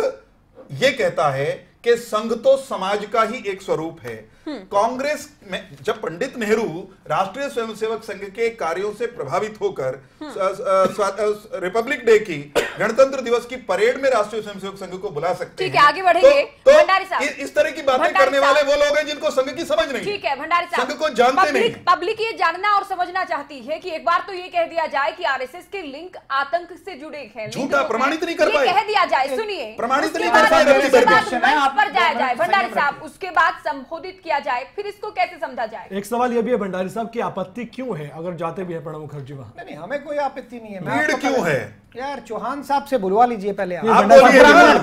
ये कहता है कि संघ तो समाज का ही एक स्वरूप है। कांग्रेस में जब पंडित नेहरू राष्ट्रीय स्वयंसेवक संघ के कार्यों से प्रभावित होकर हम्म। रिपब्लिक डे की गणतंत्र दिवस की परेड में राष्ट्रीय स्वयंसेवक संघ को बुला सकते ठीक है। आगे तो, बढ़ेंगे। तो, तो इस तरह की बातें करने वाले वो लोग हैं जिनको संघ की समझ नहीं। ठीक है भंडारी साहब। संघ को जानते नहीं। पब्लिक ये जानना और समझना चाहती है की एक बार तो ये कह दिया जाए की आर के लिंक आतंक से जुड़े हैं। झूठा प्रमाणित नहीं कर पाए कह दिया जाए सुनिए। प्रमाणित नहीं कर पाए भंडारी साहब उसके बाद संबोधित किया किया जाए फिर इसको कैसे समझा जाए? एक सवाल यह भी है भंडारी साहब की आपत्ति क्यों है? अगर जाते भी है प्रणब मुखर्जी वहाँ। नहीं हमें कोई आपत्ति नहीं है। भीड़ क्यों है? यार चौहान साहब से बुलवा लीजिए पहले आप।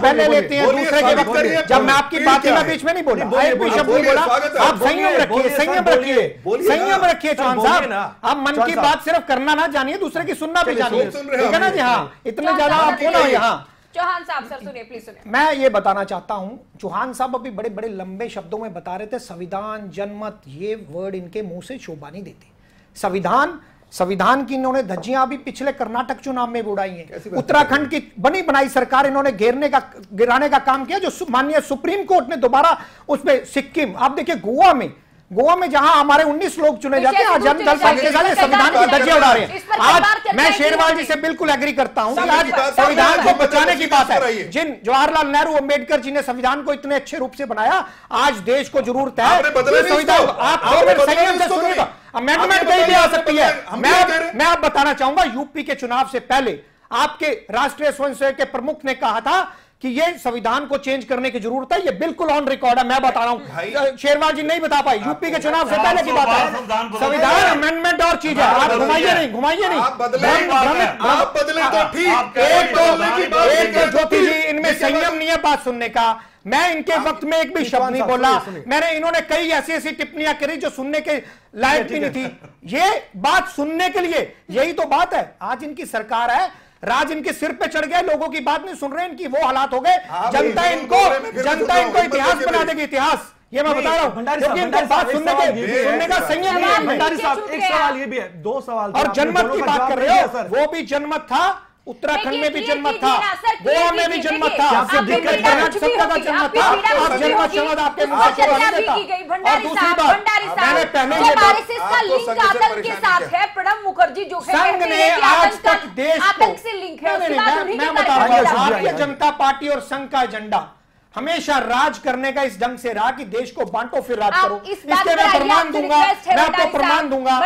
पहले लेते हैं दूसरे के वक्त जब मैं आपकी बात में बीच में नहीं बोला बोला आप संयम रखिए संयम रखिए संयम रखिए चौहान साहब। आप मन की बात सिर्फ़ करना ना जानिए दूसरे की सुनना भी जानिए। ठीक है ना जी हाँ इतना ज़्यादा आप बोला यहाँ चौहान साहब सर सुनिए प्लीज़ सुनिए। मैं ये बताना चाहता हूँ चौहान साहब अभी बड़े बड़े लंबे शब्दों में बता रहे थे संविधान जनमत ये वर्ड इनके मुँह से शोभा नहीं देते। संविधान संविधान की इन्होंने धज्जियाँ भी पिछले कर्नाटक चुनाव में उड़ाई हैं। उत्तराखंड की बनी बनाई सरकार इन्होंने घेरने का गिराने का काम किया जो माननीय सुप्रीम कोर्ट ने दोबारा उसमें सिक्किम आप देखिए गोवा में गोवा में जहाँ हमारे 19 लोग चुने जाते हैं जन दल पार्टी के साथ संविधान के दर्जे उड़ा रहे हैं आज मैं शेरवाल जी से बिल्कुल एग्री करता हूँ कि आज संविधान को बचाने की बात है। जिन जवाहरलाल नेहरू अंबेडकर जी ने संविधान को इतने अच्छे रूप से बनाया आज देश को ज़रूरत है अमेंडमेंट कहीं भी आ सकती है। मैं मैं आप बताना चाहूँगा यूपी के चुनाव से पहले आपके राष्ट्रीय स्वयंसेवक के प्रमुख ने कहा था कि ये संविधान को चेंज करने की ज़रूरत है ये बिल्कुल ऑन रिकॉर्ड है मैं बता रहा हूँ। तो शेरवाल जी नहीं बता पाई यूपी के चुनाव से पहले की बात है। संविधान अमेंडमेंट और चीज़ है आप घुमाइए नहीं घुमाइए नहीं। ज्योति जी इनमें संयम नहीं है बात सुनने का। मैं इनके वक्त में एक भी शब्द नहीं बोला। मैंने इन्होंने कई ऐसी ऐसी टिप्पणियाँ करी जो सुनने के लायक भी नहीं थी। ये बात सुनने के लिए यही तो बात है। आज इनकी सरकार है राज इनके सिर पे चढ़ गया लोगों की बात नहीं सुन रहे इनकी वो हालात हो गए। जनता इनको जनता इनको इतिहास बना देगी इतिहास। ये मैं बता रहा हूँ। भंडारी इनका बात सुनने के सुनने का संयम भंडारी साहब एक सवाल ये भी है दो सवाल और जनमत की बात कर रहे हो वो भी जनमत था उत्तराखंड में भी जनमत था। गोवा में भी जनमत था। जनमत तो था। जनमत आपके दूसरी बात मैंने पहले प्रणब मुखर्जी जो संघ ने आज तक देश से लिंक है भारतीय जनता पार्टी और संघ का एजेंडा। हमेशा राज करने का इस ढंग से रहा कि देश को बांटो फिर राज करो। इस इसके मैं प्रमाण दूँगा मैं आपको प्रमाण दूँगा।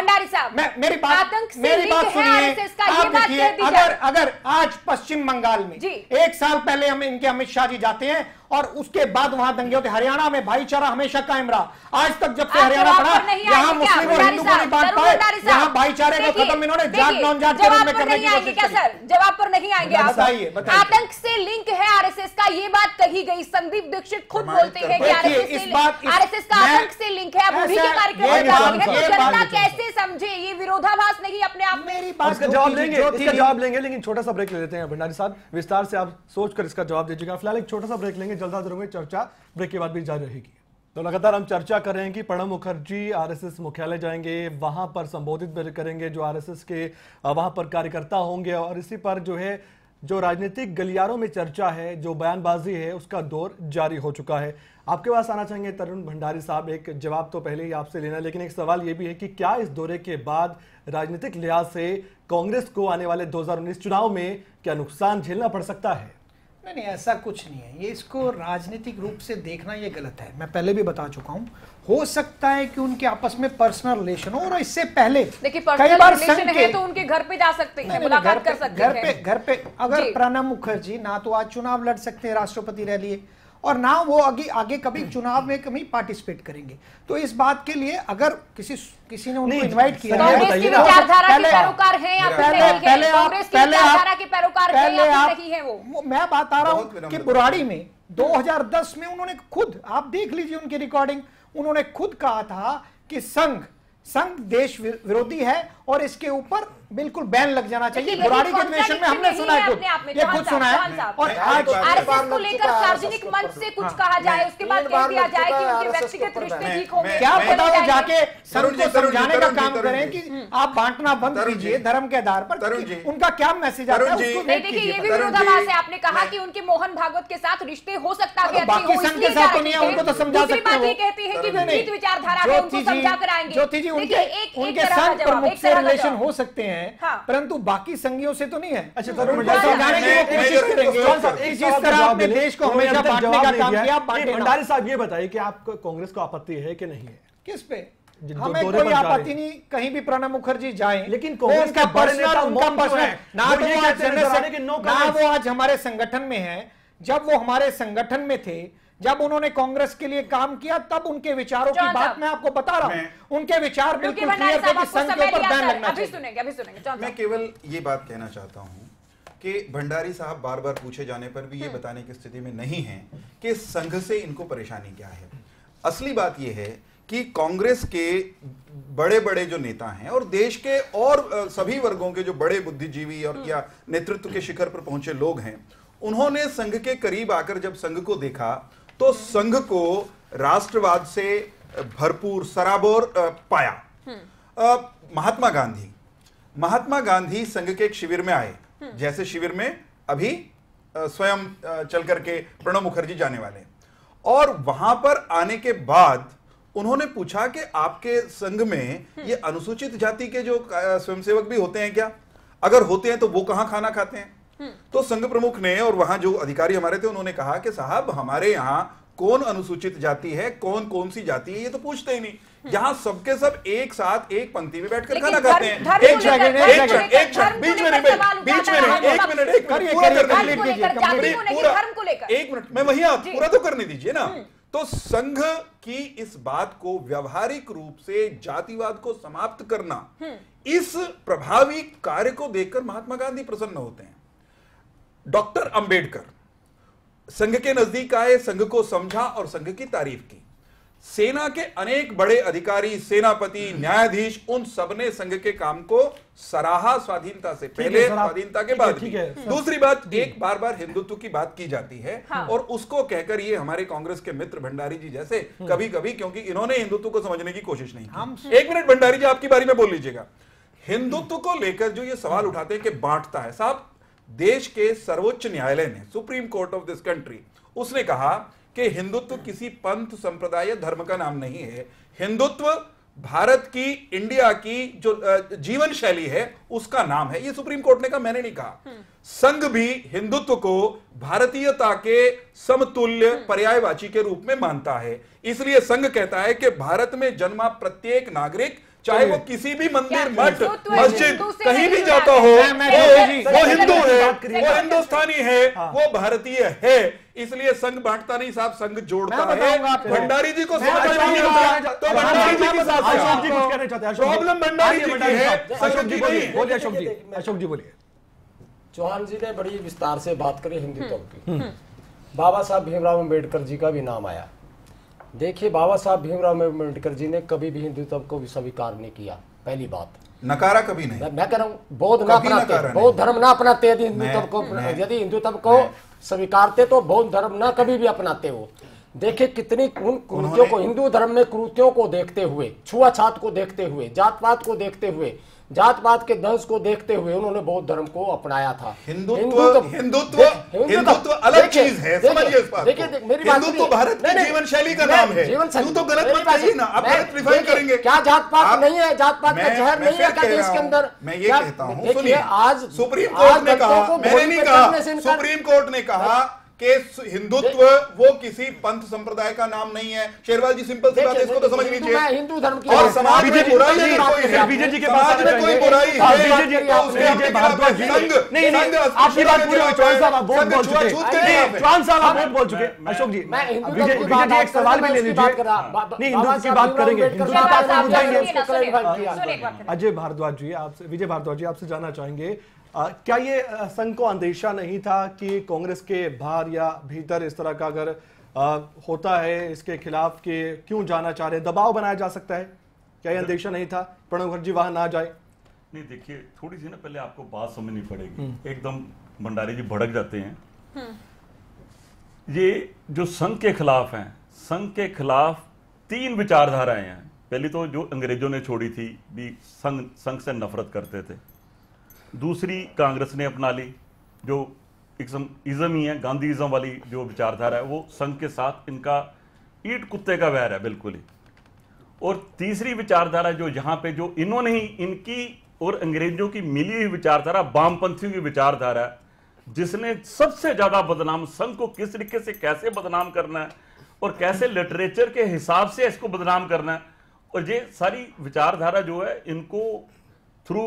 मेरी बात मेरी बात सुनिए। आप देखिए अगर अगर आज पश्चिम बंगाल में एक साल पहले हम इनके अमित शाह जी जाते हैं और उसके बाद वहाँ दंगे होते। हरियाणा में भाईचारा हमेशा कायम रहा। आज तक जब से हरियाणा बना यहाँ मुस्लिम और हिंदू को नहीं बांट पाए। यहाँ भाईचारे को खत्म इन्होंने जाट नॉन जाट के रूप में करने की कोशिश की सर? जवाब पर नहीं आएँगे बताइए आतंक से लिंक है आरएसएस का ये बात कही गई। संदीप दीक्षित खुद बोलते हैं कि आरएसएस आरएसएस का आतंक से लिंक है। आप उन्हीं के कार्यक्रम में जनता कैसे समझे? ये विरोधाभास नहीं अपने आप मेरी बात का जवाब लेंगे इसका जवाब लेंगे लेकिन छोटा सा ब्रेक ले लेते हैं भंडारी साहब। विस्तार से आप सोचकर इसका जवाब दीजिएगा। फ़िलहाल एक छोटा सा ब्रेक लेंगे निकलता ज़रूर में चर्चा ब्रेक के बाद भी जारी रहेगी। तो लगातार हम चर्चा कर रहे हैं कि प्रणब मुखर्जी आरएसएस मुख्यालय जाएँगे, वहाँ पर संबोधित करेंगे जो आरएसएस के वहाँ पर कार्यकर्ता होंगे और इसी पर जो है, जो राजनीतिक गलियारों में चर्चा है, जो बयानबाजी है, उसका दौर जारी हो चुका है। आपके पास आना चाहेंगे तरुण भंडारी साहब, एक जवाब तो पहले ही आपसे लेना लेकिन एक सवाल ये भी है कि क्या इस दौरे के बाद राजनीतिक लिहाज से कांग्रेस को आने वाले 2019 चुनाव में क्या नुकसान झेलना पड़ सकता है? नहीं नहीं ऐसा कुछ नहीं है। ये इसको राजनीतिक रूप से देखना ये गलत है। मैं पहले भी बता चुका हूँ हो सकता है कि उनके आपस में पर्सनल रिलेशन हो और इससे पहले देखिए कई बार संघ के तो उनके घर पे जा सकते हैं मुलाकात कर सकते हैं। घर पे घर पे अगर प्रणब मुखर्जी ना तो आज चुनाव लड़ सकते हैं राष्ट्रपति रैली। और ना वो आगे आगे कभी चुनाव में कभी पार्टिसिपेट करेंगे। तो इस बात के लिए अगर किसी किसी ने उनको इनवाइट किया है पहले आप पहले आप पहले आप मैं बात आ रहा हूँ कि बुराड़ी में 2010 में उन्होंने खुद आप देख लीजिए उनकी रिकॉर्डिंग उन्होंने खुद कहा था कि संघ संघ देश विरोधी है और इसके ऊपर बिल्कुल बैन लग जाना चाहिए। बुराड़ी के द्वेषण में हमने सुना है खुद। ये खुद सुना है। और आज आरएसएस को लेकर सार्वजनिक मंच से कुछ कहा जाए उसके बाद कह दिया जाए कि उनके व्यक्तिगत रिश्ते ठीक होंगे तो क्या पता वो जाके सरुण को समझाने का काम करें कि हम्म। आप बांटना बंद कीजिए धर्म के आधार पर। उनका क्या मैसेज आ रहा है देखिए ये भी विरोधाभास है। आपने कहा कि उनके मोहन भागवत के साथ रिश्ते हो सकता है बाकी संघ के साथ तो नहीं उनको तो समझा सकते हैं। कहते हैं कि विपरीत विचारधारा है उनको समझा कराएँगे। ज्योति जी उनके एक एक तरह से रिलेशन हो सकते हैं है किस पे? जिन हमें दौरे कोई पर जा रहे आपत्ति नहीं कहीं भी प्रणब मुखर्जी जाएँ। लेकिन वो कांग्रेस उनका के बड़े पर्सनल नेता उनका मौन क्यों पर्सनल हैं? ना वो तो ये वो आज कहते नज़र आ रहे जनरल हैं कि no ना वो आज हमारे संगठन में है। जब वो हमारे संगठन में थे जब उन्होंने कांग्रेस के लिए काम किया तब उनके विचारों की बात। मैं आपको बता रहा हूँ। उनके विचार बिल्कुल भंडारी क्लियर थे कि संघ के ऊपर बैन। लगना अभी सुनेंगे अभी सुनेंगे मैं केवल ये बात कहना चाहता हूँ कि भंडारी साहब बार बार पूछे जाने पर भी ये बताने की स्थिति में नहीं है कि संघ से इनको परेशानी क्या है। असली बात यह है कि कांग्रेस के बड़े बड़े जो नेता हैं और देश के और सभी वर्गों के जो बड़े बुद्धिजीवी और या नेतृत्व के शिखर पर पहुँचे लोग हैं उन्होंने संघ के करीब आकर जब संघ को देखा तो संघ को राष्ट्रवाद से भरपूर सराबोर पाया। अ, महात्मा गांधी। महात्मा गांधी संघ के एक शिविर में आए। जैसे शिविर में अभी स्वयं चल करके प्रणब मुखर्जी जाने वाले और वहाँ पर आने के बाद उन्होंने पूछा कि आपके संघ में ये अनुसूचित जाति के जो स्वयंसेवक भी होते हैं क्या? अगर होते हैं तो वो कहाँ खाना खाते हैं? तो संघ प्रमुख ने और वहाँ जो अधिकारी हमारे थे उन्होंने कहा कि साहब हमारे यहाँ कौन अनुसूचित जाति है कौन कौन सी जाति है ये तो पूछते ही नहीं। यहाँ सबके सब एक साथ एक पंक्ति में बैठकर खाना खाते हैं। एक सेकंड एक बीच में नहीं बीच में नहीं एक मिनट एक पूरा। एक मिनट मैं वही आ- जी। पूरा तो करने दीजिए ना। तो संघ की इस बात को व्यवहारिक रूप से जातिवाद को समाप्त करना इस प्रभावी कार्य को देखकर महात्मा गांधी प्रसन्न होते हैं। डॉक्टर अंबेडकर संघ के नज़दीक आए संघ को समझा और संघ की तारीफ़ की। सेना के अनेक बड़े अधिकारी सेनापति न्यायाधीश उन सबने संघ के काम को सराहा स्वाधीनता से पहले स्वाधीनता के बाद ठीक। है, दूसरी बात एक बार बार हिंदुत्व की बात की जाती है हाँ। और उसको कहकर ये हमारे कांग्रेस के मित्र भंडारी जी जैसे कभी कभी क्योंकि इन्होंने हिंदुत्व को समझने की कोशिश नहीं की। एक मिनट भंडारी जी आपकी बारी में बोल लीजिएगा। हिंदुत्व को लेकर जो ये सवाल उठाते हैं कि बांटता है साहब देश के सर्वोच्च न्यायालय ने Supreme Court of this country उसने कहा कि हिंदुत्व किसी पंथ संप्रदाय या धर्म का नाम नहीं है। हिंदुत्व भारत की इंडिया की जो जीवन शैली है उसका नाम है। ये सुप्रीम कोर्ट ने कहा मैंने नहीं कहा। संघ भी हिंदुत्व को भारतीयता के समतुल्य पर्यायवाची के रूप में मानता है। इसलिए संघ कहता है कि भारत में जन्मा प्रत्येक नागरिक चाहे वो किसी भी मंदिर मठ मस्जिद कहीं भी जाता हो है? वो हिंदू है वो हिंदुस्तानी है वो भारतीय है इसलिए संघ बांटता नहीं साहब संघ जोड़ता है। भंडारी जी को मैं समझ में नहीं आता तो भंडारी जी की साथ अशोक जी कुछ कहना चाहते हैं प्रॉब्लम भंडारी जी की है अशोक जी बोलिए बोलिए अशोक जी। अशोक जी बोलिए। चौहान जी ने बड़ी विस्तार से बात करी हिंदुत्व की बाबा साहब भीमराव अंबेडकर जी का भी नाम आया। देखिए बाबा साहब भीमराव अंबेडकर जी ने कभी भी हिंदुत्व को भी स्वीकार नहीं किया पहली बात। नकारा कभी नहीं। मैं कह रहा हूँ बौद्ध ना अपनाते बौद्ध धर्म ना अपनाते यदि हिंदुत्व को यदि हिंदुत्व को स्वीकारते तो बौद्ध धर्म ना कभी भी अपनाते हो। देखिए कितनी उन कुरुतियों को हिंदू धर्म में कुरुतियों को देखते हुए छुआछात को देखते हुए जात पात को देखते हुए जात पात के दंश को देखते हुए उन्होंने बौद्ध धर्म को अपनाया था। हिंदुत्व हिंदुत्व हिंदुत्व अलग चीज़ है समझिए इस बात देखिए, मेरी बात हिंदुत्व भारत की जीवन शैली का नाम है। जीवन शैली तो गलत मत कहिए ना आप गलत रिफाइन करेंगे। क्या जात पात नहीं है? जात पात का जहर नहीं है क्या देश के अंदर? मैं ये कहता हूँ सुनिए। आज सुप्रीम कोर्ट ने कहा मैंने नहीं कहा सुप्रीम कोर्ट ने कहा कि हिंदुत्व वो किसी पंथ संप्रदाय का नाम नहीं है शेरवाल जी सिंपल सी बात है इसको तो समझ लीजिए हिंदू धर्म की और समाज में बुराई अगर कोई है बीजेपी के हूँ। समाज में कोई बुराई हाँ, है बीजेपी तो उसके बीजेपी भारद्वाज संघ नहीं नहीं संघ आपकी बात पूरी हुई चौहान साहब आप बहुत बोल चुके हैं है। चौहान साहब आप बहुत बोल चुके हैं अशोक जी मैं हिंदू की बात एक सवाल भी ले लीजिए हूँ। नहीं हिंदुत्व की बात करेंगे। अजय भारद्वाज जी आपसे विजय भारद्वाज जी आपसे जानना चाहेंगे आ, क्या ये संघ को अंदेशा नहीं था कि कांग्रेस के बाहर या भीतर इस तरह का अगर आ, होता है इसके खिलाफ कि क्यों जाना चाह रहे दबाव बनाया जा सकता है? क्या ये अंदेशा नहीं था? प्रणब मुखर्जी वहाँ ना जाए। नहीं देखिए थोड़ी सी ना पहले आपको बात समझनी पड़ेगी। एकदम भंडारी जी भड़क जाते हैं। ये जो संघ के खिलाफ हैं संघ के खिलाफ तीन विचारधाराएँ हैं। पहली तो जो अंग्रेज़ों ने छोड़ी थी भी संघ संघ से नफरत करते थे। दूसरी कांग्रेस ने अपना ली, जो इज्म इज्म ही है गांधीइज्म वाली जो विचारधारा है, वो संघ के साथ इनका ईट कुत्ते का वैर है, बिल्कुल ही। और तीसरी विचारधारा जो यहाँ पे, जो इन्होंने ही, इनकी और अंग्रेज़ों की मिली हुई विचारधारा, वामपंथियों की विचारधारा, जिसने सबसे ज़्यादा बदनाम, संघ को किस तरीके से, कैसे बदनाम करना है, और कैसे लिटरेचर के हिसाब से इसको बदनाम करना है, और ये सारी विचारधारा जो है, इनको थ्रू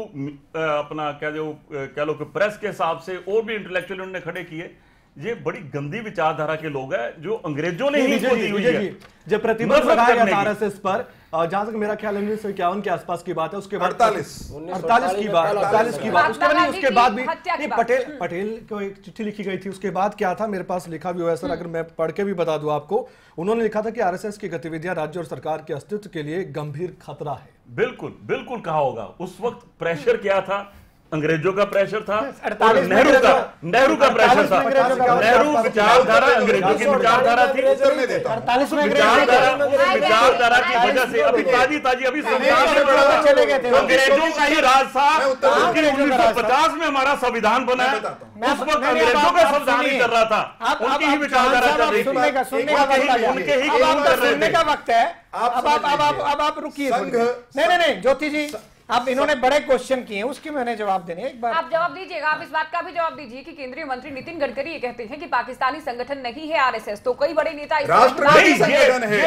अपना कह दो कह लो कि प्रेस के हिसाब से और भी इंटेलेक्चुअल उन्होंने खड़े किए। ये बड़ी गंदी विचारधारा के लोग हैं जो अंग्रेज़ों ने ही दी हुई है। जब प्रतिबंध लगाया गया आरएसएस पर जहाँ तक मेरा ख्याल उन्नीस सौ इक्यावन के आसपास की बात है उसके बाद अड़तालीस। अड़तालीस की बात अड़तालीस की बात। उसके बाद उसके बाद भी नहीं पटेल पटेल को एक चिट्ठी लिखी गई थी। उसके बाद क्या था? मेरे पास लिखा भी हुआ है सर अगर मैं पढ़ के भी बता दूँ आपको। उन्होंने लिखा था कि आरएसएस की गतिविधियाँ राज्य और सरकार के अस्तित्व के लिए गंभीर खतरा है। बिल्कुल बिल्कुल कहा होगा। उस वक्त प्रेशर क्या था? अंग्रेज़ों का प्रेशर था और नेहरू का नेहरू का प्रेशर था। नेहरू विचारधारा अंग्रेज़ों की विचारधारा थी। विचारधारा विचारधारा की वजह से अभी ताजी ताजी अभी अंग्रेज़ों का ही राज था। उन्नीस सौ पचास में हमारा संविधान बना उस वक्त अंग्रेज़ों का संविधान ही कर रहा था। उनकी ही विचारधारा चल रही थी। उनके ही काम कर रहे का वक्त है। अब आप अब आप अब आप रुकिए नहीं नहीं ज्योति जी। अब इन्होंने बड़े क्वेश्चन किए उसके मैंने जवाब देने एक बार। आप जवाब दीजिएगा आप इस बात का भी जवाब दीजिए कि केंद्रीय मंत्री नितिन गडकरी ये कहते हैं कि पाकिस्तानी संगठन नहीं है आरएसएस तो कई बड़े नेता राष्ट्रवादी संगठन है।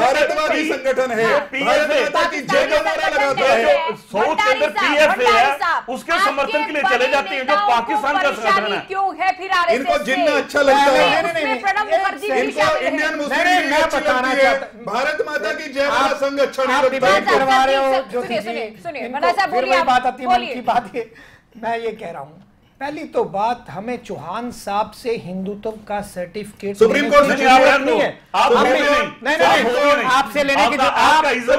भारतवादी संगठन है। उसके समर्थन के लिए चले जाते हैं जो पाकिस्तान का संगठन है। क्यों है फिर आरएसएस इनको जितना अच्छा लगता है प्रणब इंडियन मुस्लिम भारत माता की जय संगठन अच्छा अच्छा, करवा अच्छा, रहे हो सुनिए। है फिर वही बात आती है मन की बात ये मैं ये कह रहा हूँ। पहली तो बात हमें चौहान साहब से हिंदुत्व का सर्टिफिकेट सुप्रीम कोर्ट से नहीं है। आप नहीं। नहीं नहीं नहीं। आपसे लेने की आप आप जो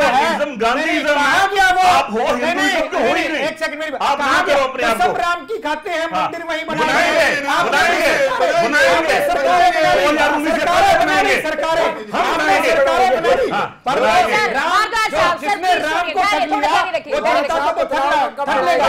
है? कहा गया वो? आप हो नहीं नहीं एक सेकंड मेरी कहा गया? सब राम की खाते हैं मंदिर वहीं बनाएँगे आप बनाएँगे बनाएँगे सरकारें बनाएँगे सरकारें बनाएँगे। सरकारें बनाई पर जिसने राम को ठग लिया वो जनता को ठग लेगा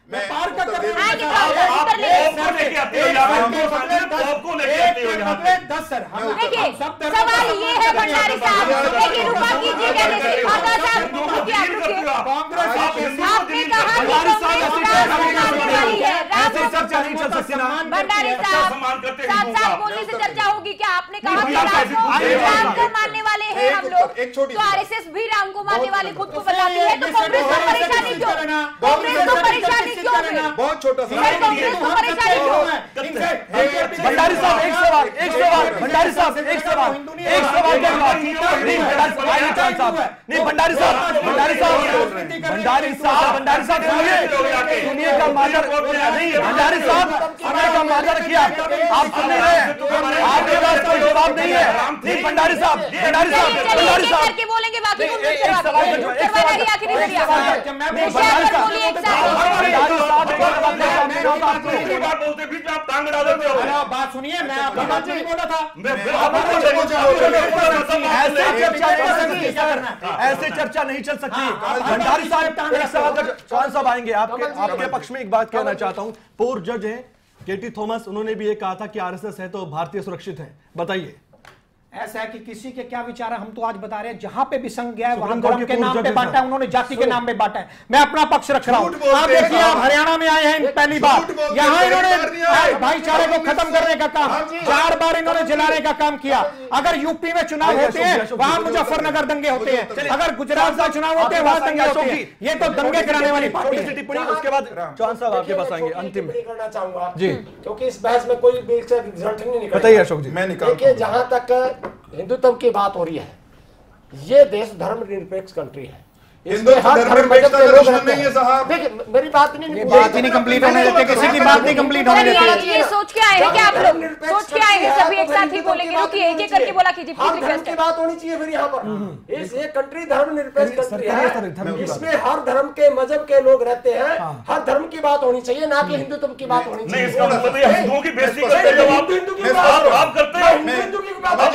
व्यापार का करने सवाल ये है भंडारी साहब लेकिन कांग्रेस भंडारी साहब साहब साहब बोलने से चर्चा होगी क्या आपने कहा कि राम को मानने वाले हैं हम लोग तो आरएसएस भी राम को मानने वाले खुद को बताती है तो कांग्रेस को परेशानी क्यों कांग्रेस को परेशानी बहुत छोटा सा भंडारी एक सवाल एक सवाल भंडारी साहब एक सवाल एक सवाल नहीं भंडारी साहब भंडारी साहब भंडारी साहब भंडारी साहब सुनिए सुनिए का माजर भंडारी साहब सुनिए का माजर किया आप सुन रहे आपके पास कोई जवाब नहीं है नहीं भंडारी साहब भंडारी साहब भंडारी साहब बोलेंगे बाकी को मिल करवा दो आखिरी ऐसे चर्चा नहीं चल सकती भंडारी साहब एक कौन साहब आएँगे आपके आपके पक्ष में एक बात कहना चाहता हूँ पूर्व जज हैं केटी थॉमस उन्होंने भी ये कहा था कि आरएसएस है तो भारतीय सुरक्षित है बताइए ऐसा है कि किसी के क्या विचार है? हम तो आज बता रहे हैं जहाँ पे भी संघ गया है वहाँ धर्म के नाम पे बांटा है उन्होंने जाति के नाम पे बांटा है। मैं अपना पक्ष रख रहा हूँ। आप देखिए आप हरियाणा में आए हैं पहली बार। यहाँ इन्होंने भाईचारे को खत्म करने का काम। चार बार इन्होंने जलाने का काम किया। अगर यूपी में चुनाव होते हैं वहाँ मुजफ्फरनगर दंगे होते हैं। अगर गुजरात में चुनाव होते हैं वहाँ दंगे होते हैं। ये तो दंगे कराने वाली पार्टी है। टिप्पणी उसके बाद चौहान साहब आपके पास आएँगे अंतिम। करना चाहूँगा। जी। क्योंकि इस बहस में कोई रिज़ल्ट नहीं निकल बताइए अशोक जी। मैं निकाल देखिए जहाँ तक हिंदुत्व की बात हो रही है। ये देश धर्म निरपेक्ष कंट्री है। हिंदू मेरी बात नहीं बात ही नहीं कंप्लीट होने देते किसी की बात नहीं कंप्लीट होने देते। ये सोच के आए आप लोग सोच के आए सभी एक साथ ही बोलेंगे एक एक करके बोला कीजिए प्लीज़ रिक्वेस्ट की बात होनी चाहिए फिर पर। हम्म। इस ये कंट्री धर्म निरपेक्ष कंट्री है इसमें हर धर्म के मज़हब के लोग रहते हैं हाँ। हर धर्म की बात होनी चाहिए ना कि हिंदुत्व की बात होनी चाहिए। इसका मतलब ये हिंदुओं की बेइज्जती करते हैं आप हिंदू की बात आप करते हैं। हिंदू की बात आप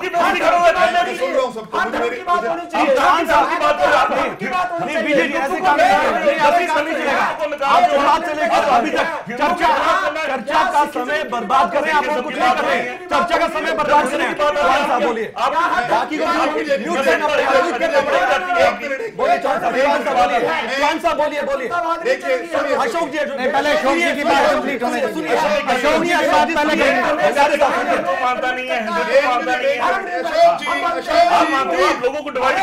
की बात हर धर्म की बात होनी चाहिए लेकर अभी तक चर्चा चर्चा का समय बर्बाद कर रहे हैं आप कुछ नहीं कर। रहे चर्चा का समय बर्बाद कर। रहे बोलिए। बोलिए बोलिए। चौहान अशोक जी पहले अशोक जी की बात अशोक जी मानता नहीं है लोगों को डिवाइड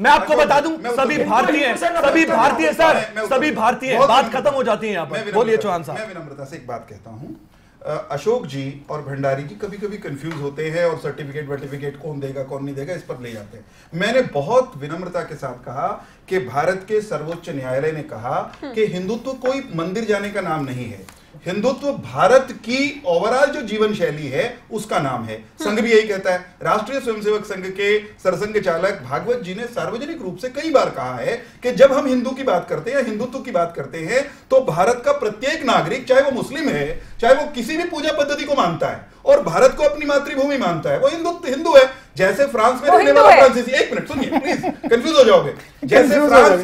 मैं आपको बता दूँ, सभी भारतीय सभी भारतीय सर सभी भारतीय बात खत्म हो जाती है यहाँ पर। बोलिए चौहान साहब। मैं विनम्रता से एक बात कहता हूँ। अशोक जी और भंडारी जी कभी कभी कंफ्यूज होते हैं और सर्टिफिकेट वर्टिफिकेट कौन देगा कौन नहीं देगा इस पर ले जाते हैं। मैंने बहुत विनम्रता के साथ कहा कि भारत के सर्वोच्च न्यायालय ने कहा कि हिंदुत्व कोई मंदिर जाने का नाम नहीं है। हिंदुत्व भारत की ओवरऑल जो जीवन शैली है उसका नाम है। संघ भी यही कहता है। राष्ट्रीय स्वयंसेवक संघ के सरसंघ चालक भागवत जी ने सार्वजनिक रूप से कई बार कहा है कि जब हम हिंदू की बात करते हैं या हिंदुत्व की बात करते हैं तो भारत का प्रत्येक नागरिक चाहे वो मुस्लिम है चाहे वो किसी भी पूजा पद्धति को मानता है और भारत को अपनी मातृभूमि मानता है वो हिंदू हिंदू है। जैसे फ्रांस में रहने वाला है। फ्रांसीसी एक मिनट सुनिए प्लीज़ कंफ्यूज हो जाओगे। जैसे फ्रांस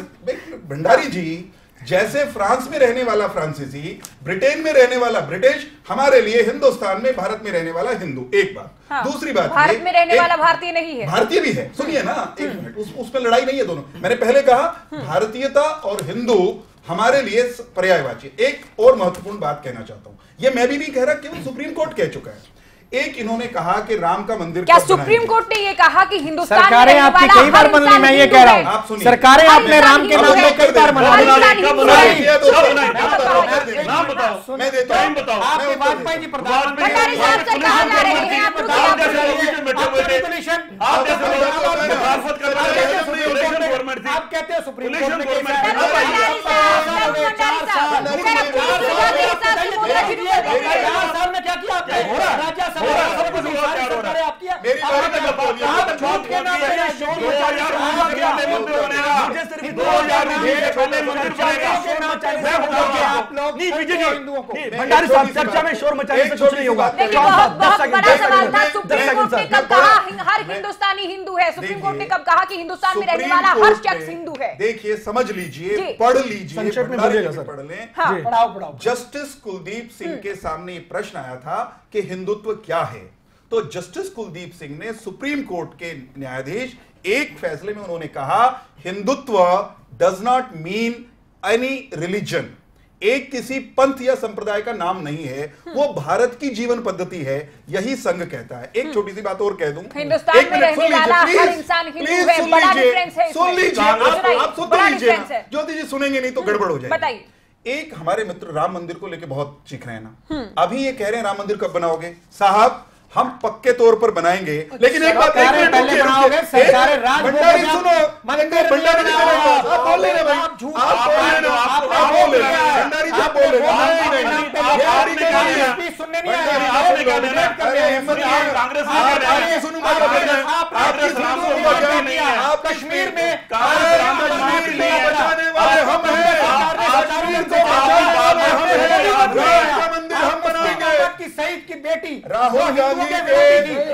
भंडारी जी जैसे फ्रांस में रहने वाला फ्रांसीसी ब्रिटेन में रहने वाला ब्रिटिश हमारे लिए हिंदुस्तान में भारत में रहने वाला हिंदू। एक बात। हाँ, दूसरी बात भारत में रहने वाला भारतीय नहीं है। भारतीय भी है। सुनिए ना एक मिनट उस उसमें लड़ाई नहीं है दोनों। मैंने पहले कहा भारतीयता और हिंदू हमारे लिए पर्यायवाची। एक और महत्वपूर्ण बात कहना चाहता हूँ। यह मैं भी नहीं कह रहा केवल सुप्रीम कोर्ट कह चुका है। एक इन्होंने कहा कि राम का मंदिर क्या सुप्रीम कोर्ट ने ये कहा कि हिंदुस्तान सरकारें आपकी कई बार बदली मैं ये कह रहा है। आप सुनिए। सरकारें आपने राम के नाम। पे कई बार बना? है। तो- हूँ। वाजपेयी जी प्रधानमंत्री हैं। आप कहते हैं सुप्रीम कोर्ट ने क्या किया आपने? मेरी बात क्या का बोलिए? जवाब आप झूठ के नाम पे शोर दो हज़ार उन्नीस के पहले मंदिर बनेगा मुझे सिर्फ़ दो हज़ार उन्नीस मंदिर बनेगा मैं बताऊँगा आप लोग नहीं विजय कहते हो जी हिंदुओं को। भंडारी साहब चर्चा में शोर मचाने से कुछ नहीं होगा। बहुत साहब, दस बहुत सेकंड, बड़ा सवाल था। सुप्रीम कोर्ट ने कब कहा हर हिंदुस्तानी हिंदू है। सुप्रीम कोर्ट ने कब कहा कि हिंदुस्तान में रहने वाला हर शख्स हिंदू है? देखिए समझ लीजिए पढ़ लीजिए। पढ़ लें हाँ पढ़ाओ पढ़ाओ जस्टिस कुलदीप सिंह के सामने प्रश्न आया था कि हिंदुत्व क्या है तो जस्टिस कुलदीप सिंह ने सुप्रीम कोर्ट के न्यायाधीश एक फैसले में उन्होंने कहा Hindutva does not mean any religion एक किसी पंथ या संप्रदाय का नाम नहीं है वो भारत की जीवन पद्धति है यही संघ कहता है। एक छोटी सी बात और कह दूँ। एक मिनट, सुन लीजिए, हिंदू please है, सुन लीजिए, सुन लीजिए आप सुन तो लीजिए। ज्योति जी सुनेंगे नहीं तो गड़बड़ हो जाएगी। बताइए। एक हमारे मित्र राम मंदिर को लेके बहुत चीख रहे हैं ना। अभी ये कह रहे हैं राम मंदिर कब बनाओगे? साहब हम पक्के तौर पर बनाएँगे लेकिन एक बात एक पहले बनाओगे, सरकारें राज भंडारी सुनो मंदिर भंडारी सुनो। आप बोल रहे हैं भाई आप झूठ आप बोल रहे हो, आप बोल रहे हैं हैं। भंडारी जी बोल रहे हैं है, आप है, आपने कहा है। है, सुनने नहीं आया। आपने कहा है। हैं। कांग्रेस में आप- आप तो आपकी है। कश्मीर में कांग्रेस है। बचाने वाले हम हैं को हैं राम का मंदिर हम बनाएँगे। की सईद की बेटी राहुल गांधी के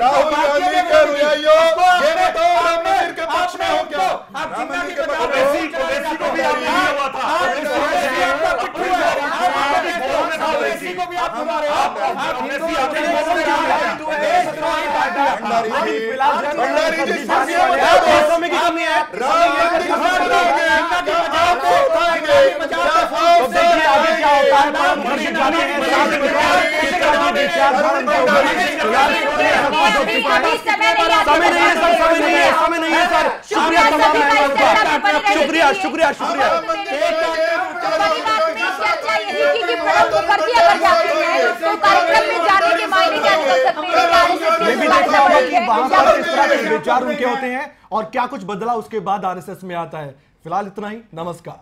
राहुल गांधी के अनुयायियों ये बताओ राम मंदिर के पक्ष में हो क्या? आप राम मंदिर भी के पक्ष में हो, ओवैसी ओवैसी को भी आप नहीं है। आप आपके ओवैसी बोल में था ओवैसी ओवैसी को भी आप बुला रहे नहीं नहीं सर। नहीं नहीं सर शुक्रिया मेहमानों शुक्रिया। शुक्रिया चाहिए कर कि प्रणब जाते हैं। तो कार्यक्रम में जाने के मायने क्या निकल सकते हैं देखना होगा कि वहाँ पर तरह के विचार उनके होते हैं और क्या कुछ बदला उसके बाद आरएसएस में आता है। फ़िलहाल इतना ही। नमस्कार।